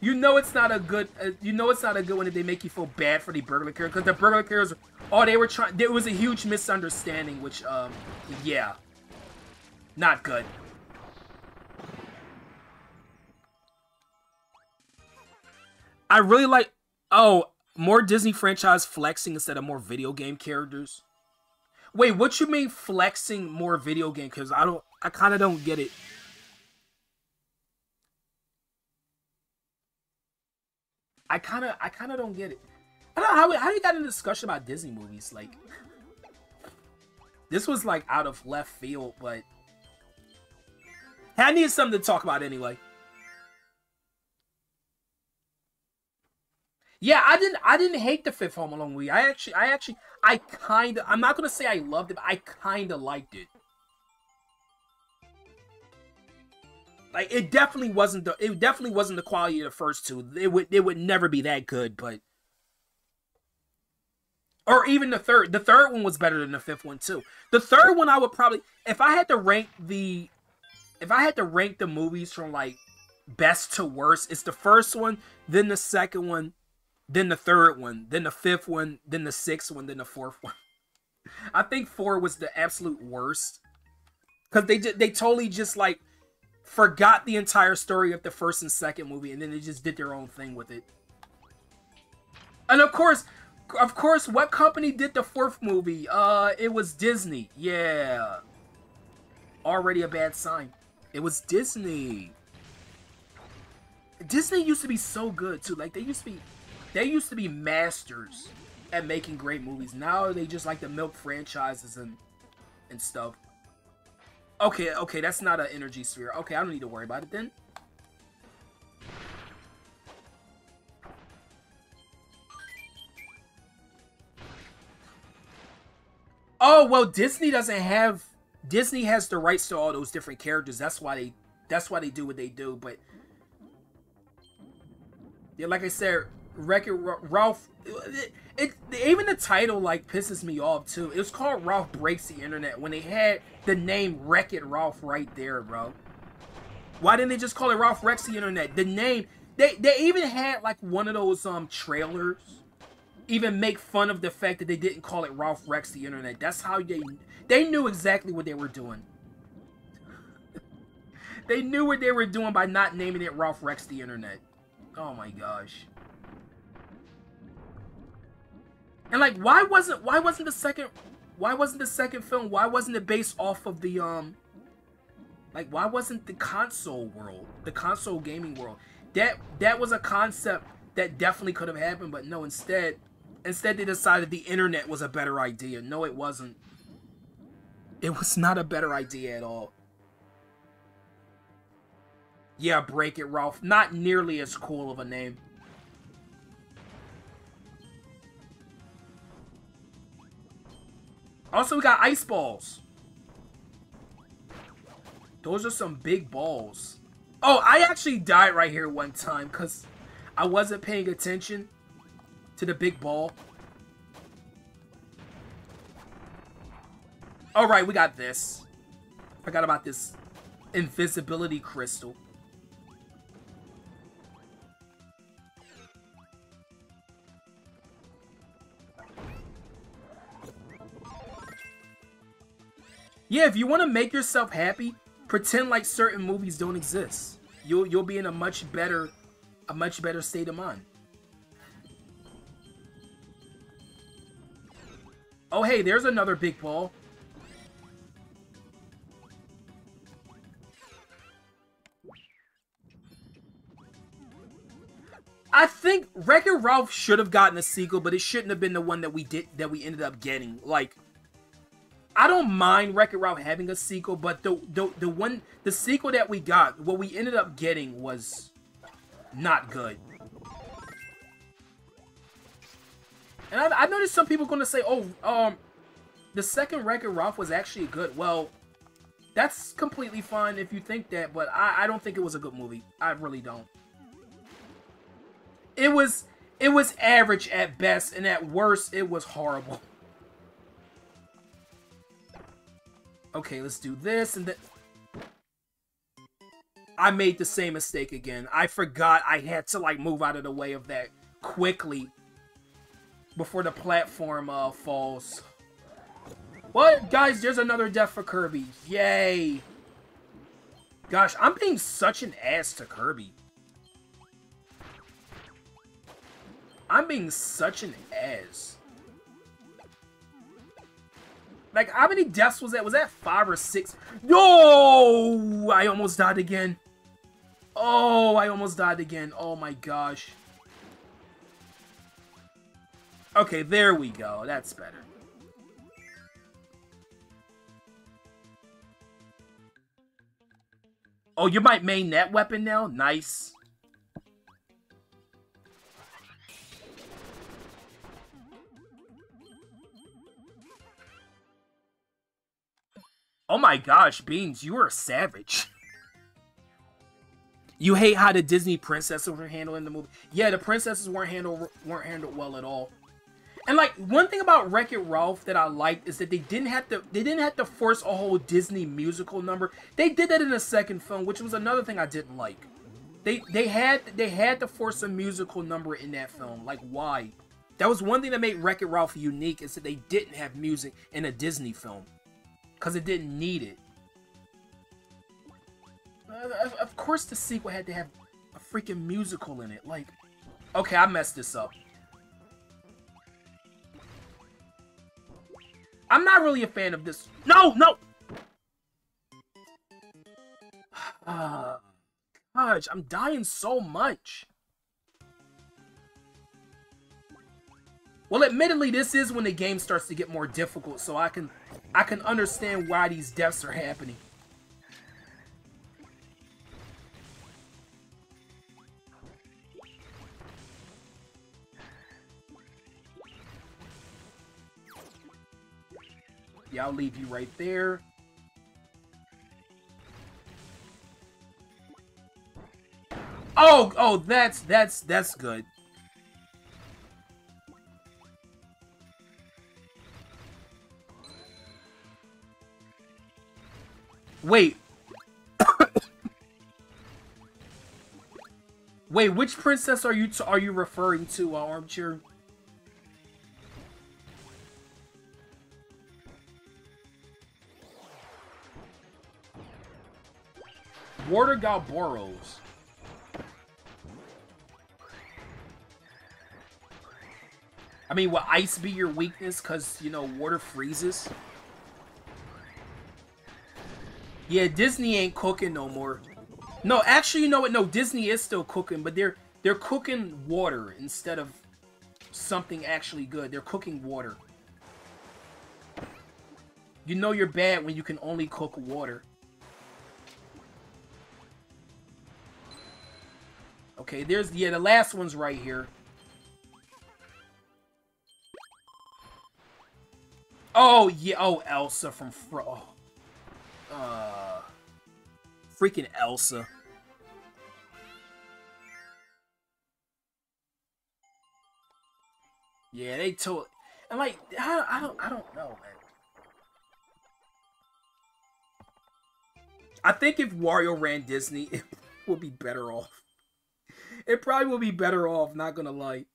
you know it's not a good. Uh, you know it's not a good one if they make you feel bad for the burglar characters because the burglar characters. Oh, they were trying. There was a huge misunderstanding, which um, yeah, not good. I really like. Oh, more Disney franchise flexing instead of more video game characters. Wait, what you mean flexing more video game? Because I don't, I kind of don't get it. I kind of, I kind of don't get it. I don't know how, how you got in a discussion about Disney movies. Like, this was like out of left field, but I needed something to talk about anyway. Yeah, I didn't I didn't hate the fifth Home Alone movie. I actually I actually I kinda I'm not gonna say I loved it, but I kinda liked it. Like it definitely wasn't the it definitely wasn't the quality of the first two. It would it would never be that good, but or even the third. The third one was better than the fifth one too. The third one I would probably if I had to rank the if I had to rank the movies from like best to worst, it's the first one, then the second one, then the third one, then the fifth one, then the sixth one, then the fourth one. I think four was the absolute worst because they they totally just like forgot the entire story of the first and second movie, and then they just did their own thing with it. And of course, of course, what company did the fourth movie? Uh, it was Disney. Yeah, already a bad sign. It was Disney. Disney used to be so good too. Like they used to be they used to be masters at making great movies. Now they just like to milk franchises and and stuff. Okay, okay, that's not an energy sphere. Okay, I don't need to worry about it then. Oh, well, Disney doesn't have Disney has the rights to all those different characters. That's why they that's why they do what they do, but yeah, like I said, Wreck-It Ralph. It, it, even the title like pisses me off too. It was called Ralph Breaks the Internet when they had the name Wreck-It Ralph right there, bro. Why didn't they just call it Ralph Wrecks the Internet? The name they they even had like one of those um trailers even make fun of the fact that they didn't call it Ralph Wrecks the Internet. That's how they they knew exactly what they were doing. they knew what they were doing by not naming it Ralph Wrecks the Internet. Oh my gosh. And like, why wasn't why wasn't the second why wasn't the second film why wasn't it based off of the um like why wasn't the console world the console gaming world? That that was a concept that definitely could have happened but no instead instead they decided the internet was a better idea. No it wasn't. It was not a better idea at all. Yeah break it ralph. Not nearly as cool of a name Also, we got ice balls. Those are some big balls. Oh, I actually died right here one time because I wasn't paying attention to the big ball. Alright, we got this. Forgot about this invisibility crystal. Yeah, if you want to make yourself happy, pretend like certain movies don't exist. You'll you'll be in a much better a much better state of mind. Oh hey, there's another big ball. I think Wreck-It Ralph should have gotten a sequel, but it shouldn't have been the one that we did that we ended up getting. Like, I don't mind Wreck-It Ralph having a sequel, but the the the one the sequel that we got, what we ended up getting was not good. And I, I noticed some people going to say, "Oh, um, the second Wreck-It Ralph was actually good." Well, that's completely fine if you think that, but I, I don't think it was a good movie. I really don't it was it was average at best, and at worst, it was horrible. Okay, let's do this, and then... I made the same mistake again. I forgot I had to, like, move out of the way of that quickly before the platform uh, falls. What? Guys, there's another death for Kirby. Yay. Gosh, I'm being such an ass to Kirby. I'm being such an ass. Like, how many deaths was that? Was that five or six? No! I almost died again. Oh, I almost died again. Oh my gosh. Okay, there we go. That's better. Oh, you might main that weapon now? Nice. Oh my gosh, Beans, you are a savage. You hate how the Disney princesses were handled in the movie. Yeah, the princesses weren't handled weren't handled well at all. And like one thing about Wreck It Ralph that I liked is that they didn't have to they didn't have to force a whole Disney musical number. They did that in the second film, which was another thing I didn't like. They they had they had to force a musical number in that film. Like why? That was one thing that made Wreck It Ralph unique is that they didn't have music in a Disney film because it didn't need it. Uh, of course the sequel had to have a freaking musical in it. Like, okay, I messed this up. I'm not really a fan of this. No, no! Uh, gosh, I'm dying so much. Well, admittedly, this is when the game starts to get more difficult, so I can I can understand why these deaths are happening. Yeah, I'll leave you right there. Oh, oh, that's that's that's good. Wait. Wait, which princess are you are you referring to, uh, Armchair? Water Galboros. I mean, will ice be your weakness because, you know, water freezes? Yeah, Disney ain't cooking no more. No, actually, you know what? No, Disney is still cooking, but they're they're cooking water instead of something actually good. They're cooking water. You know you're bad when you can only cook water. Okay, there's yeah, the last one's right here. Oh yeah, oh Elsa from Fro. Oh. Uh, freaking Elsa. Yeah, they told, and like I, I don't, I don't know, man. I think if Wario ran Disney, it would be better off. It probably would be better off. Not gonna lie.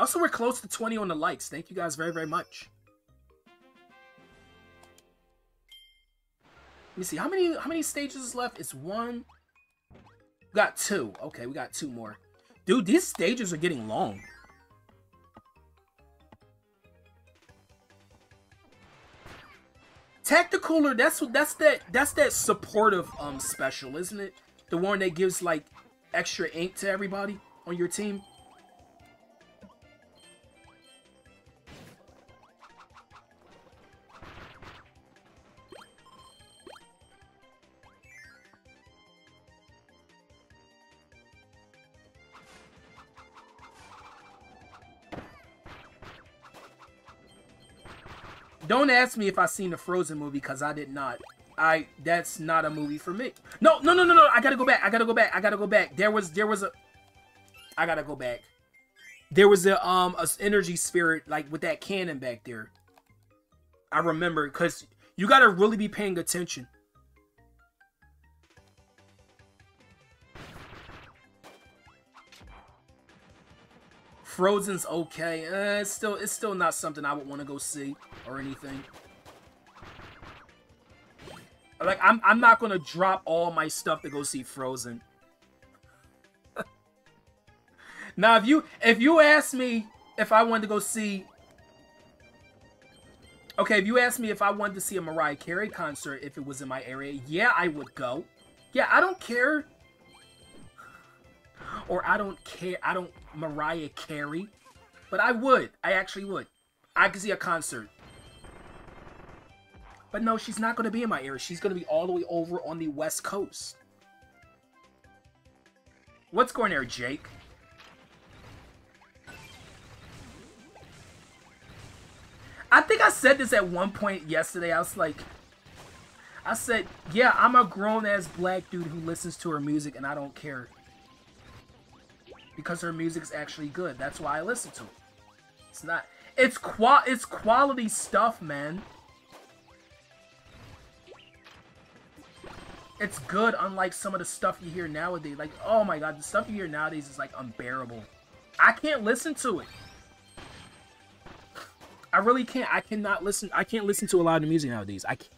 Also, we're close to 20 on the likes. Thank you guys very, very much. Let me see. How many how many stages is left? It's one. We got two. Okay, we got two more. Dude, these stages are getting long. Tacticooler, that's what that's that that's that supportive um special, isn't it? The one that gives like extra ink to everybody on your team. Don't ask me if I seen the Frozen movie because I did not. I that's not a movie for me. No, no, no, no, no. I gotta go back. I gotta go back. I gotta go back. There was there was a. I gotta go back. There was a um a energy spirit like with that cannon back there. I remember because you gotta really be paying attention. Frozen's okay. Uh, it's still it's still not something I would want to go see or anything. Like I'm I'm not gonna drop all my stuff to go see Frozen. now if you if you ask me if I wanted to go see Okay, if you ask me if I wanted to see a Mariah Carey concert if it was in my area, yeah, I would go. Yeah, I don't care or I don't care. I don't Mariah Carey, but I would. I actually would. I could see a concert. But no, she's not going to be in my area. She's going to be all the way over on the West Coast. What's going there, Jake? I think I said this at one point yesterday. I was like, I said, yeah, I'm a grown-ass black dude who listens to her music and I don't care because her music's actually good. That's why I listen to it. It's not. It's qua. It's quality stuff, man. It's good, unlike some of the stuff you hear nowadays. Like, oh my god, the stuff you hear nowadays is like unbearable. I can't listen to it. I really can't. I cannot listen. I can't listen to a lot of the music nowadays. I can't.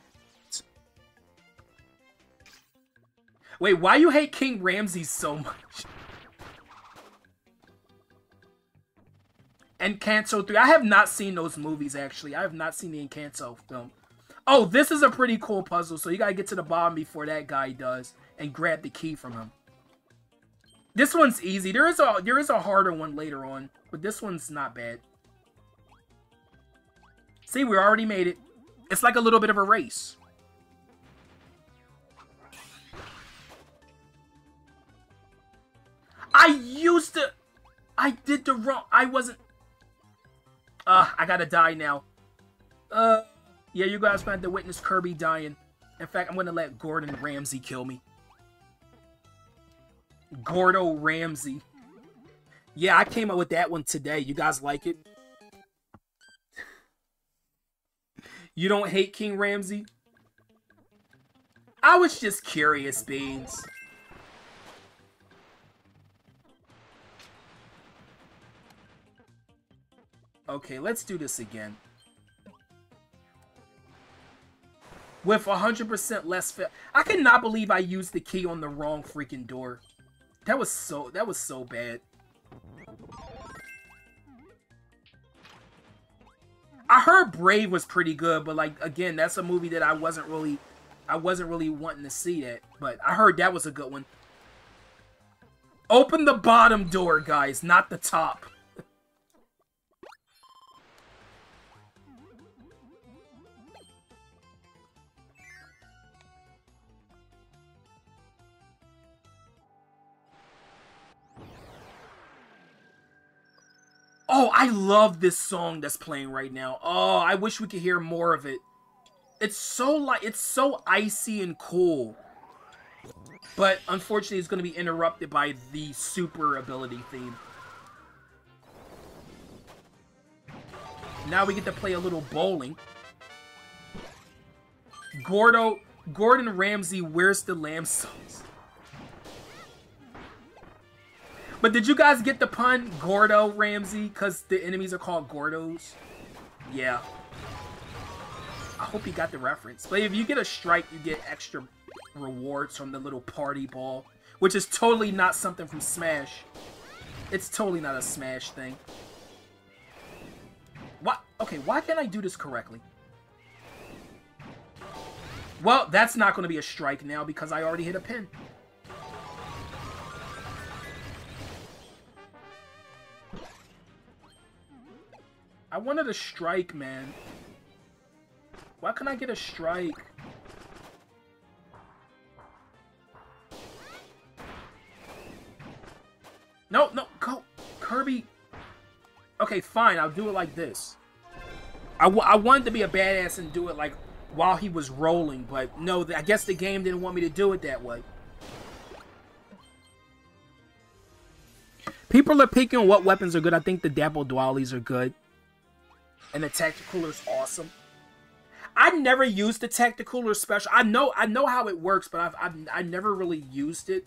Wait, why you hate King Ramses so much? and Encanto 3. I have not seen those movies, actually. I have not seen the Encanto film. Oh, this is a pretty cool puzzle, so you gotta get to the bottom before that guy does and grab the key from him. This one's easy. There is a there is a harder one later on, but this one's not bad. See, we already made it. It's like a little bit of a race. I used to... I did the wrong... I wasn't... Uh, I gotta die now. Uh, yeah, you guys gonna have to witness Kirby dying. In fact, I'm gonna let Gordon Ramsay kill me. Gordo Ramsay. Yeah, I came up with that one today. You guys like it? You don't hate King Ramsay? I was just curious, Beans. Okay, let's do this again. With 100% less fail. I cannot believe I used the key on the wrong freaking door. That was so that was so bad. I heard Brave was pretty good, but like again, that's a movie that I wasn't really I wasn't really wanting to see that, but I heard that was a good one. Open the bottom door, guys, not the top. Oh, I love this song that's playing right now. Oh, I wish we could hear more of it. It's so like it's so icy and cool. But unfortunately, it's going to be interrupted by the super ability theme. Now we get to play a little bowling. Gordo, Gordon Ramsay, where's the lamb sauce? But did you guys get the pun, Gordo Ramsay? Because the enemies are called Gordos? Yeah. I hope you got the reference. But if you get a strike, you get extra rewards from the little party ball. Which is totally not something from Smash. It's totally not a Smash thing. What? Okay, why can't I do this correctly? Well, that's not going to be a strike now because I already hit a pin. I wanted a strike, man. Why can not I get a strike? No, no, go. Kirby. Okay, fine. I'll do it like this. I, I wanted to be a badass and do it like while he was rolling, but no, I guess the game didn't want me to do it that way. People are picking what weapons are good. I think the Dapple Dwallies are good and the tactical is awesome. I never used the tactical or special. I know I know how it works, but I've, I've I never really used it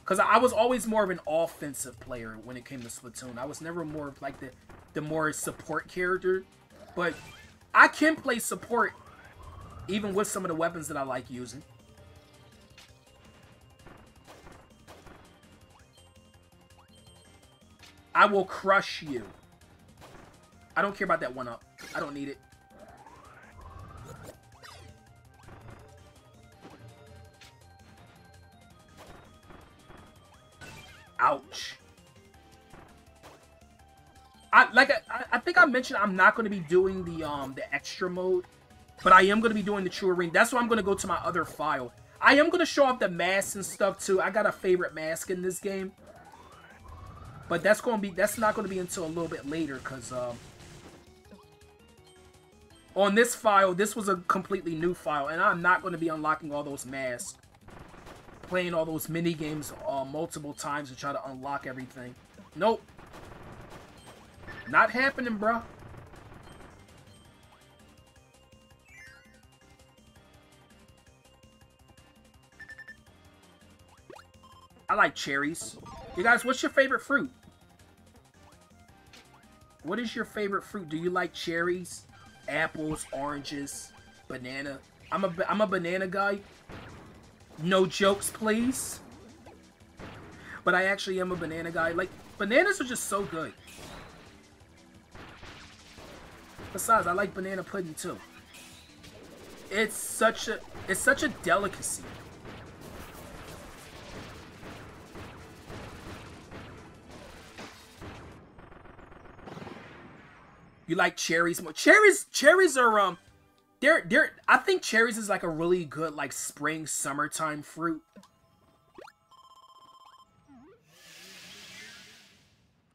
because I was always more of an offensive player when it came to Splatoon. I was never more of like the the more support character, but I can play support even with some of the weapons that I like using. I will crush you. I don't care about that one up. I don't need it. Ouch. I like I, I think I mentioned I'm not going to be doing the um the extra mode, but I am going to be doing the True Arena. That's why I'm going to go to my other file. I am going to show off the masks and stuff too. I got a favorite mask in this game. But that's going to be that's not going to be until a little bit later cuz um on this file, this was a completely new file, and I'm not going to be unlocking all those masks. Playing all those mini games uh, multiple times to try to unlock everything. Nope. Not happening, bro. I like cherries. You guys, what's your favorite fruit? What is your favorite fruit? Do you like cherries? Apples, oranges, banana. I'm a, I'm a banana guy. No jokes, please. But I actually am a banana guy. Like, bananas are just so good. Besides, I like banana pudding too. It's such a it's such a delicacy. You like cherries more? Cherries, cherries are um, they're they're. I think cherries is like a really good like spring summertime fruit.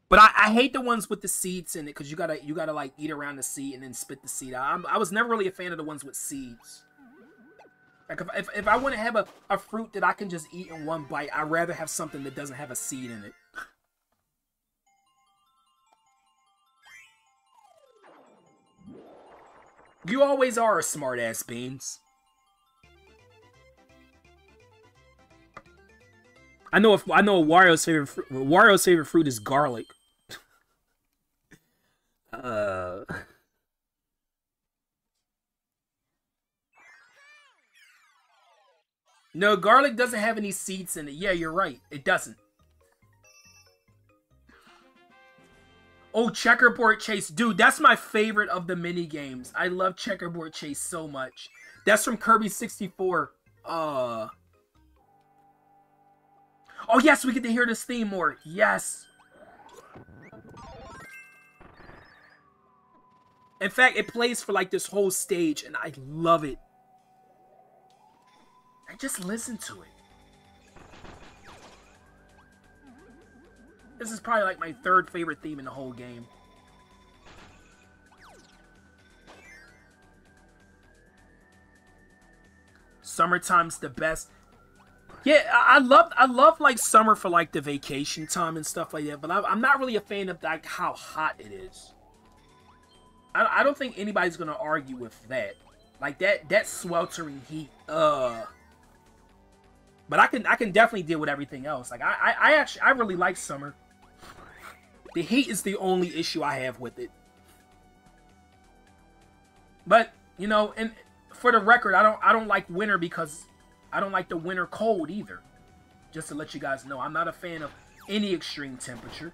But I, I hate the ones with the seeds in it because you gotta you gotta like eat around the seed and then spit the seed out. I'm, i was never really a fan of the ones with seeds. Like if, if, if I want to have a, a fruit that I can just eat in one bite, I'd rather have something that doesn't have a seed in it. You always are a smartass, Beans. I know if I know Wario's favorite Wario's favorite fruit is garlic. uh No, garlic doesn't have any seeds in it. Yeah, you're right. It doesn't. Oh, Checkerboard Chase. Dude, that's my favorite of the mini games. I love Checkerboard Chase so much. That's from Kirby 64. Uh. Oh, yes, we get to hear this theme more. Yes. In fact, it plays for like this whole stage, and I love it. I just listen to it. This is probably like my third favorite theme in the whole game. Summertime's the best. Yeah, I love I love like summer for like the vacation time and stuff like that, but I'm not really a fan of like how hot it is. I, I don't think anybody's gonna argue with that. Like that that sweltering heat. Uh But I can I can definitely deal with everything else. Like I, I, I actually I really like summer. The heat is the only issue I have with it. But you know, and for the record, I don't I don't like winter because I don't like the winter cold either. Just to let you guys know, I'm not a fan of any extreme temperature.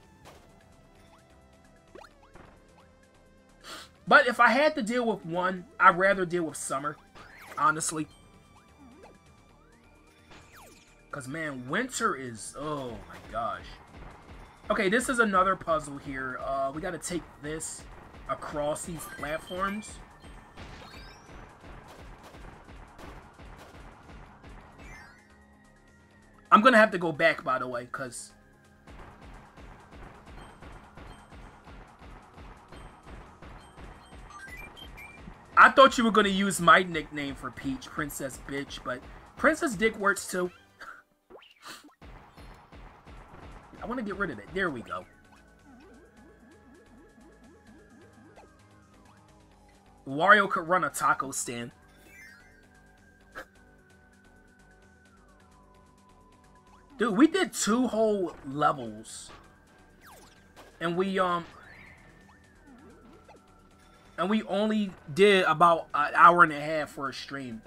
But if I had to deal with one, I'd rather deal with summer, honestly. Because, man, winter is... Oh, my gosh. Okay, this is another puzzle here. Uh, we got to take this across these platforms. I'm to have to go back, by the way, because... I thought you were to use my nickname for Peach, Princess Bitch, but Princess Dick works too. I want to get rid of it. There we go. Wario could run a taco stand. Dude, we did two whole levels. And we, um... And we only did about an hour and a half for a stream.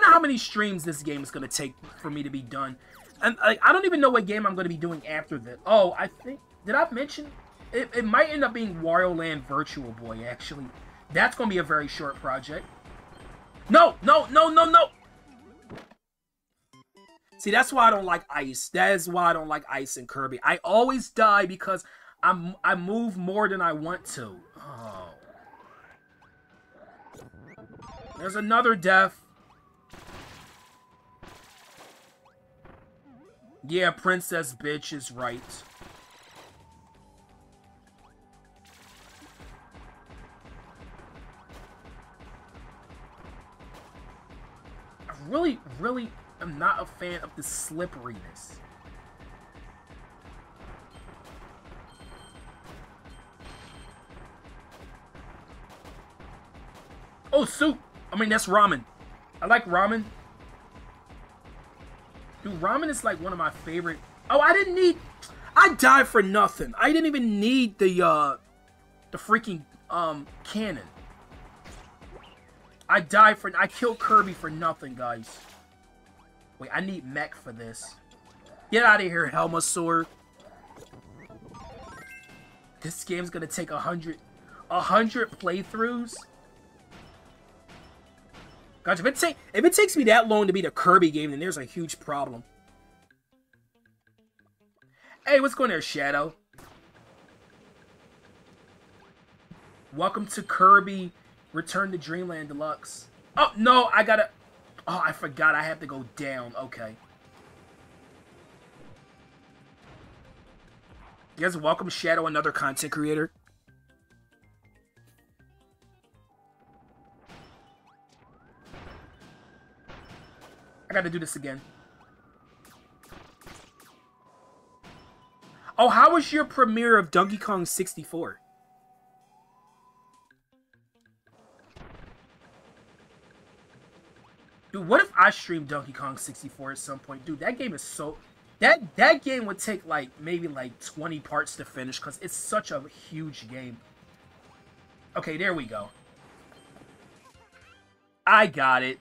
Wonder how many streams this game is going to take for me to be done. And like, I don't even know what game I'm going to be doing after this. Oh, I think... Did I mention... It, it might end up being Wario Land Virtual Boy, actually. That's going to be a very short project. No, no, no, no, no! See, that's why I don't like ice. That is why I don't like ice and Kirby. I always die because I'm I move more than I want to. Oh. There's another death. Yeah, Princess Bitch is right. I really, really am not a fan of the slipperiness. Oh, soup! I mean, that's ramen. I like ramen. Dude, ramen is like one of my favorite... Oh, I didn't need... I died for nothing. I didn't even need the, uh... The freaking, um, cannon. I died for... I killed Kirby for nothing, guys. Wait, I need mech for this. Get out of here, Helmasaur. This game's gonna take a hundred... A hundred playthroughs? If it, take, if it takes me that long to beat a Kirby game, then there's a huge problem. Hey, what's going there, Shadow? Welcome to Kirby Return to Dream Land Deluxe. Oh, no, I gotta... Oh, I forgot I have to go down. Okay. You guys welcome Shadow, another content creator. I gotta do this again. Oh, how was your premiere of Donkey Kong 64? Dude, what if I stream Donkey Kong 64 at some point? Dude, that game is so... That, that game would take, like, maybe, like, 20 parts to finish, because it's such a huge game. Okay, there we go. I got it.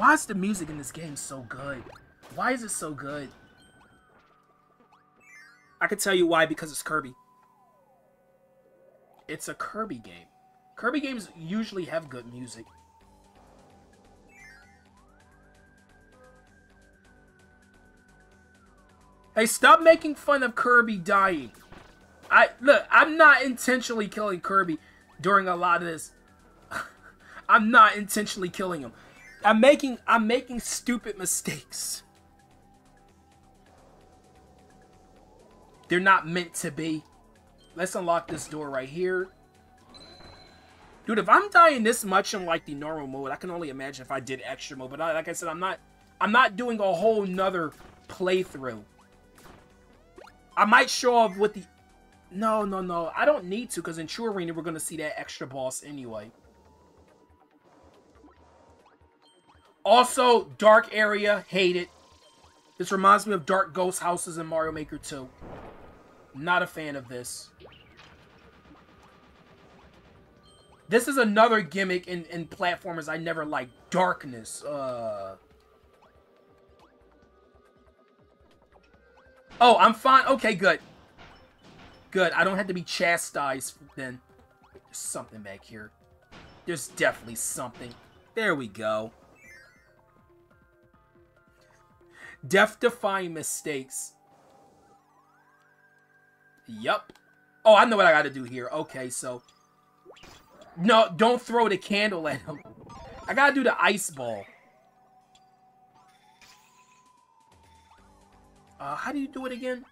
Why is the music in this game so good? Why is it so good? I can tell you why, because it's Kirby. It's a Kirby game. Kirby games usually have good music. Hey, stop making fun of Kirby dying. I look, I'm not intentionally killing Kirby during a lot of this. I'm not intentionally killing him. I'm making I'm making stupid mistakes. They're not meant to be. Let's unlock this door right here. Dude, if I'm dying this much in like the normal mode, I can only imagine if I did extra mode. But I, like I said, I'm not I'm not doing a whole nother playthrough. I might show off with the No, no, no. I don't need to, because in True Arena we're gonna see that extra boss anyway. Also, Dark Area, hate it. This reminds me of Dark Ghost Houses in Mario Maker 2. Not a fan of this. This is another gimmick in, in platformers I never liked. Darkness. Uh... Oh, I'm fine. Okay, good. Good. I don't have to be chastised then. There's something back here. There's definitely something. There we go. Death-defying mistakes. Yup. Oh, I know what I gotta do here. Okay, so... No, don't throw the candle at him. I gotta do the ice ball. Uh, how do you do it again?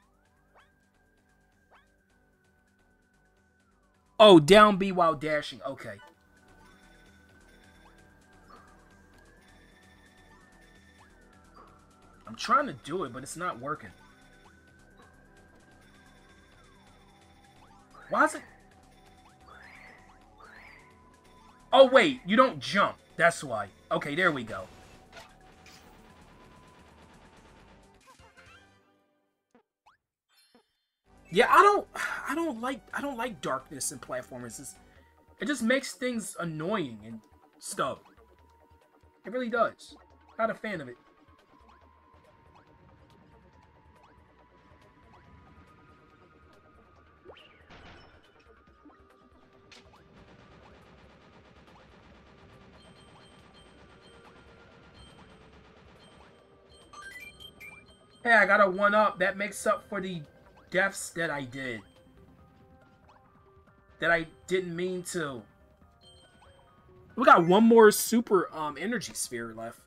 Oh, down B while dashing. Okay. I'm trying to do it, but it's not working. Why is it... Oh, wait. You don't jump. That's why. Okay, there we go. Yeah, I don't I don't like I don't like darkness in platformers. It's, it just makes things annoying and stuff. It really does. Not a fan of it. Hey, I got a one up. That makes up for the deaths that I did. That I didn't mean to. We got one more super um energy sphere left.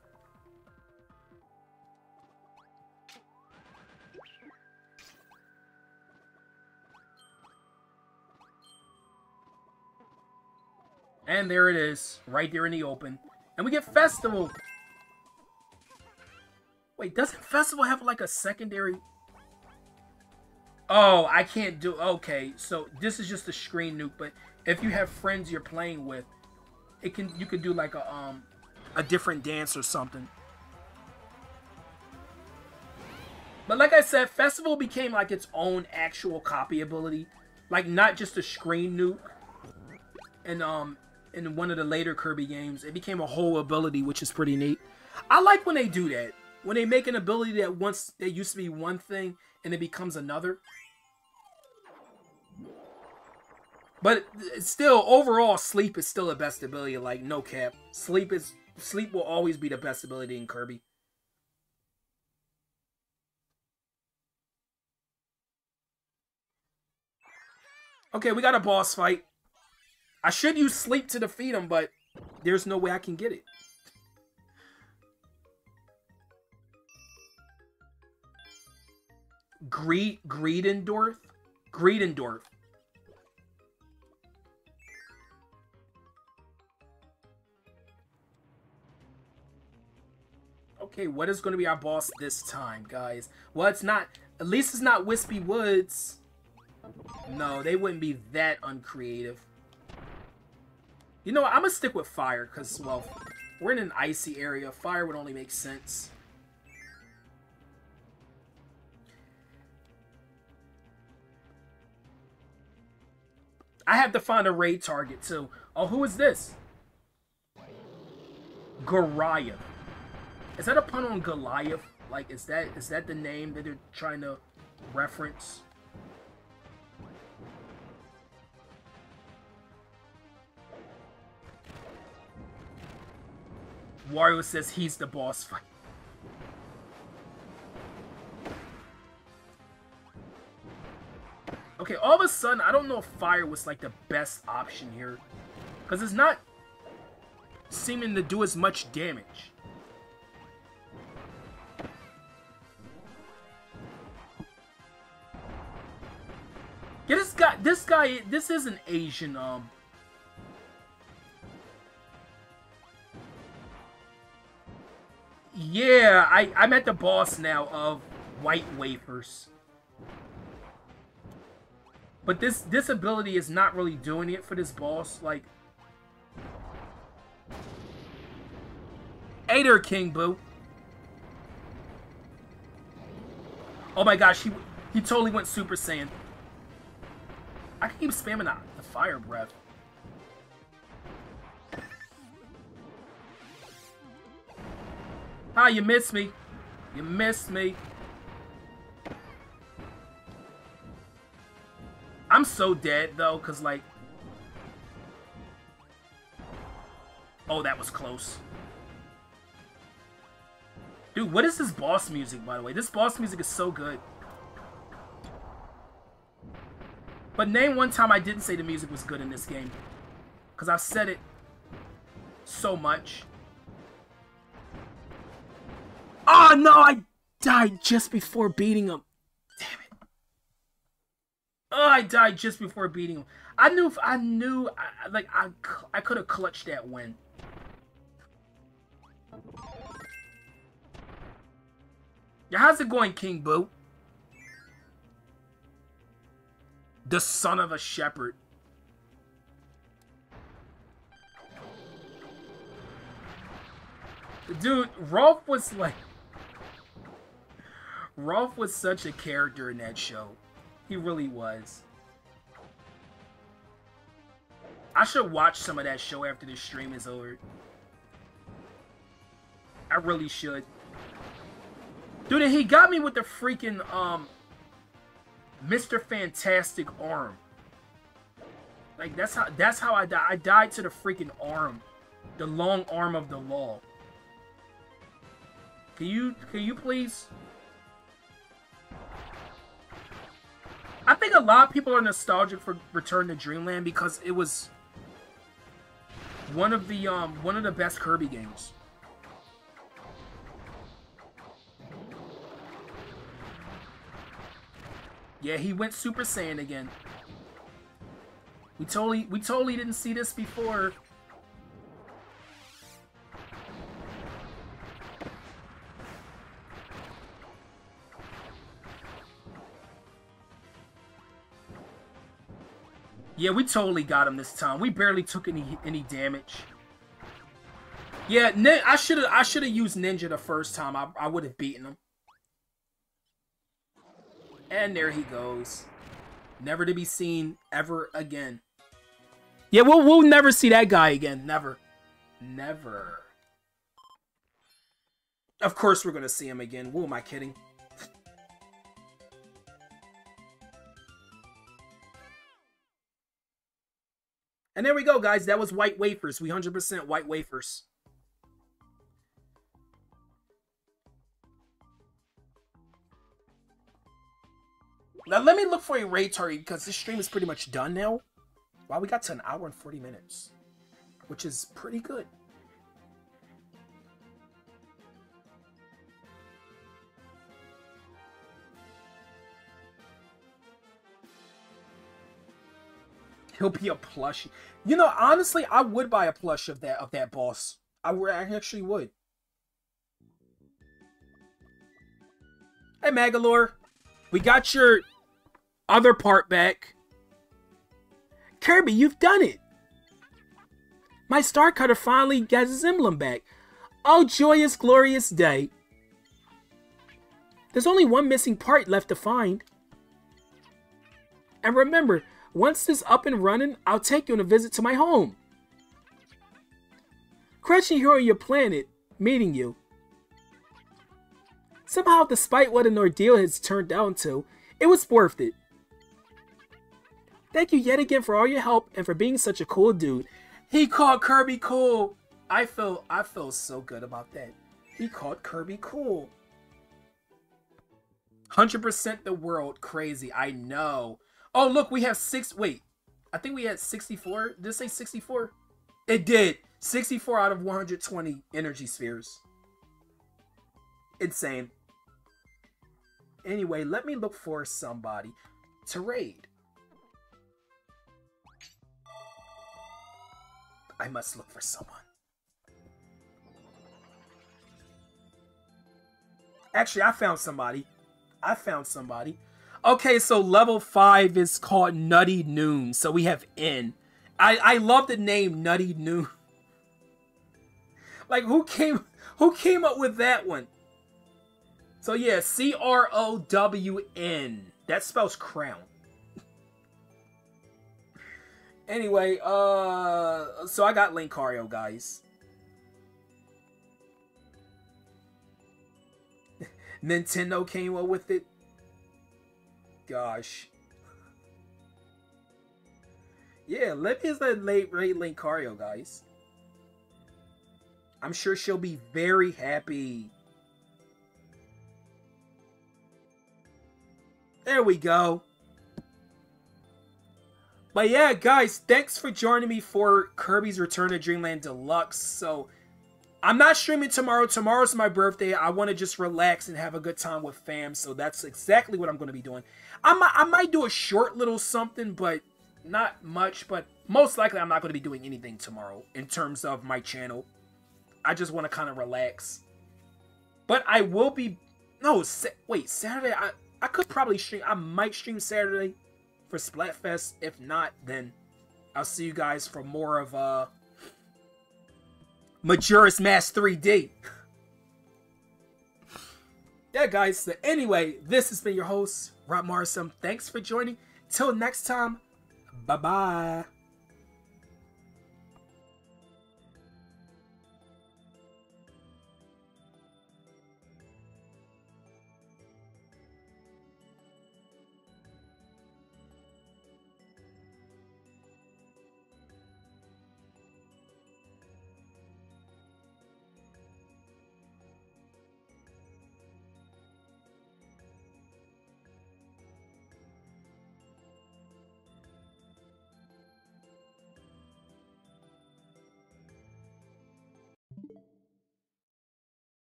And there it is, right there in the open. And we get Festival. Wait, doesn't Festival have like a secondary Oh, I can't do... Okay, so this is just a screen nuke, but if you have friends you're playing with, it can you can do like a um a different dance or something. But like I said, Festival became like its own actual copy ability. Like not just a screen nuke. And um in one of the later Kirby games, it became a whole ability, which is pretty neat. I like when they do that. When they make an ability that once that used to be one thing and it becomes another. But still, overall, sleep is still the best ability. Like no cap, sleep is sleep will always be the best ability in Kirby. Okay, we got a boss fight. I should use sleep to defeat him, but there's no way I can get it. Greed Greedendorf? Greedendorf. Okay, what is going to be our boss this time, guys? Well, it's not... At least it's not Whispy Woods. No, they wouldn't be that uncreative. You know what? I'm going to stick with fire, because, well, we're in an icy area. Fire would only make sense. I have to find a raid target, too. Oh, who is this? Goliath. Is that a pun on Goliath? Like, is that is that the name that they're trying to reference? Wario says he's the boss fight. Okay, all of a sudden, I don't know if fire was like the best option here. Because it's not seeming to do as much damage. Yeah, this guy, this guy, this is an Asian, um... Yeah, I, I'm at the boss now of white wafers. But this this ability is not really doing it for this boss. Like, Ader King Boo. Oh my gosh, he he totally went Super Saiyan. I can keep spamming the, the fire breath. Ah, you missed me. You missed me. I'm so dead, though, because, like... Oh, that was close. Dude, what is this boss music, by the way? This boss music is so good. But name one time I didn't say the music was good in this game. Because I've said it so much. Oh, no, I died just before beating him. Oh, I died just before beating him. I knew, I knew, I, like, I, I could have clutched that win. Yeah, how's it going, King Boo? The son of a shepherd. Dude, Rolf was like... Rolf was such a character in that show. He really was. I should watch some of that show after this stream is over. I really should. Dude, he got me with the freaking, um, Mr. Fantastic arm. Like, that's how, that's how I died. I died to the freaking arm. The long arm of the law. Can you, can you please? I think a lot of people are nostalgic for Return to Dream Land because it was one of the um one of the best Kirby games. Yeah, he went Super Saiyan again. We totally we totally didn't see this before. Yeah, we totally got him this time. We barely took any any damage. Yeah, I should have I should have used Ninja the first time. I I would have beaten him. And there he goes. Never to be seen ever again. Yeah, we'll we'll never see that guy again. Never. Never. Of course we're gonna see him again. Who am I kidding? And there we go, guys. That was white wafers. We 100% white wafers. Now, let me look for a raid target because this stream is pretty much done now. Wow, we got to an hour and 40 minutes, which is pretty good. He'll be a plush. You know, honestly, I would buy a plush of that of that boss. I would I actually would. Hey Magolor. We got your other part back. Kirby, you've done it. My Star Cutter finally got his emblem back. Oh, joyous, glorious day. There's only one missing part left to find. And remember, once this up and running, I'll take you on a visit to my home. Crashing here on your planet, meeting you. Somehow, despite what an ordeal has turned out to, it was worth it. Thank you yet again for all your help and for being such a cool dude. He called Kirby cool. I feel I feel so good about that. He called Kirby cool. 100% the world crazy. I know. Oh, look, we have six. Wait, I think we had 64. Did it say 64? It did. 64 out of 120 energy spheres. Insane. Anyway, let me look for somebody to raid. I must look for someone. Actually, I found somebody. I found somebody. Okay, so level five is called Nutty Noon. So we have N. I I love the name Nutty Noon. like who came who came up with that one? So yeah, C R O W N. That spells crown. anyway, uh so I got Linkario, guys. Nintendo came up with it. Gosh. Yeah, Libby is the late rate link Linkario, guys. I'm sure she'll be very happy. There we go. But yeah, guys, thanks for joining me for Kirby's Return to Dream Land Deluxe. So, I'm not streaming tomorrow. Tomorrow's my birthday. I want to just relax and have a good time with fam. So that's exactly what I'm going to be doing. I might, I might do a short little something, but not much. But most likely, I'm not going to be doing anything tomorrow in terms of my channel. I just want to kind of relax. But I will be... No, sa wait, Saturday... I, I could probably stream... I might stream Saturday for Splatfest. If not, then I'll see you guys for more of... uh Majora's Mask 3D. yeah, guys. So anyway, this has been your host, Rodmarsim. Thanks for joining. Till next time, bye-bye.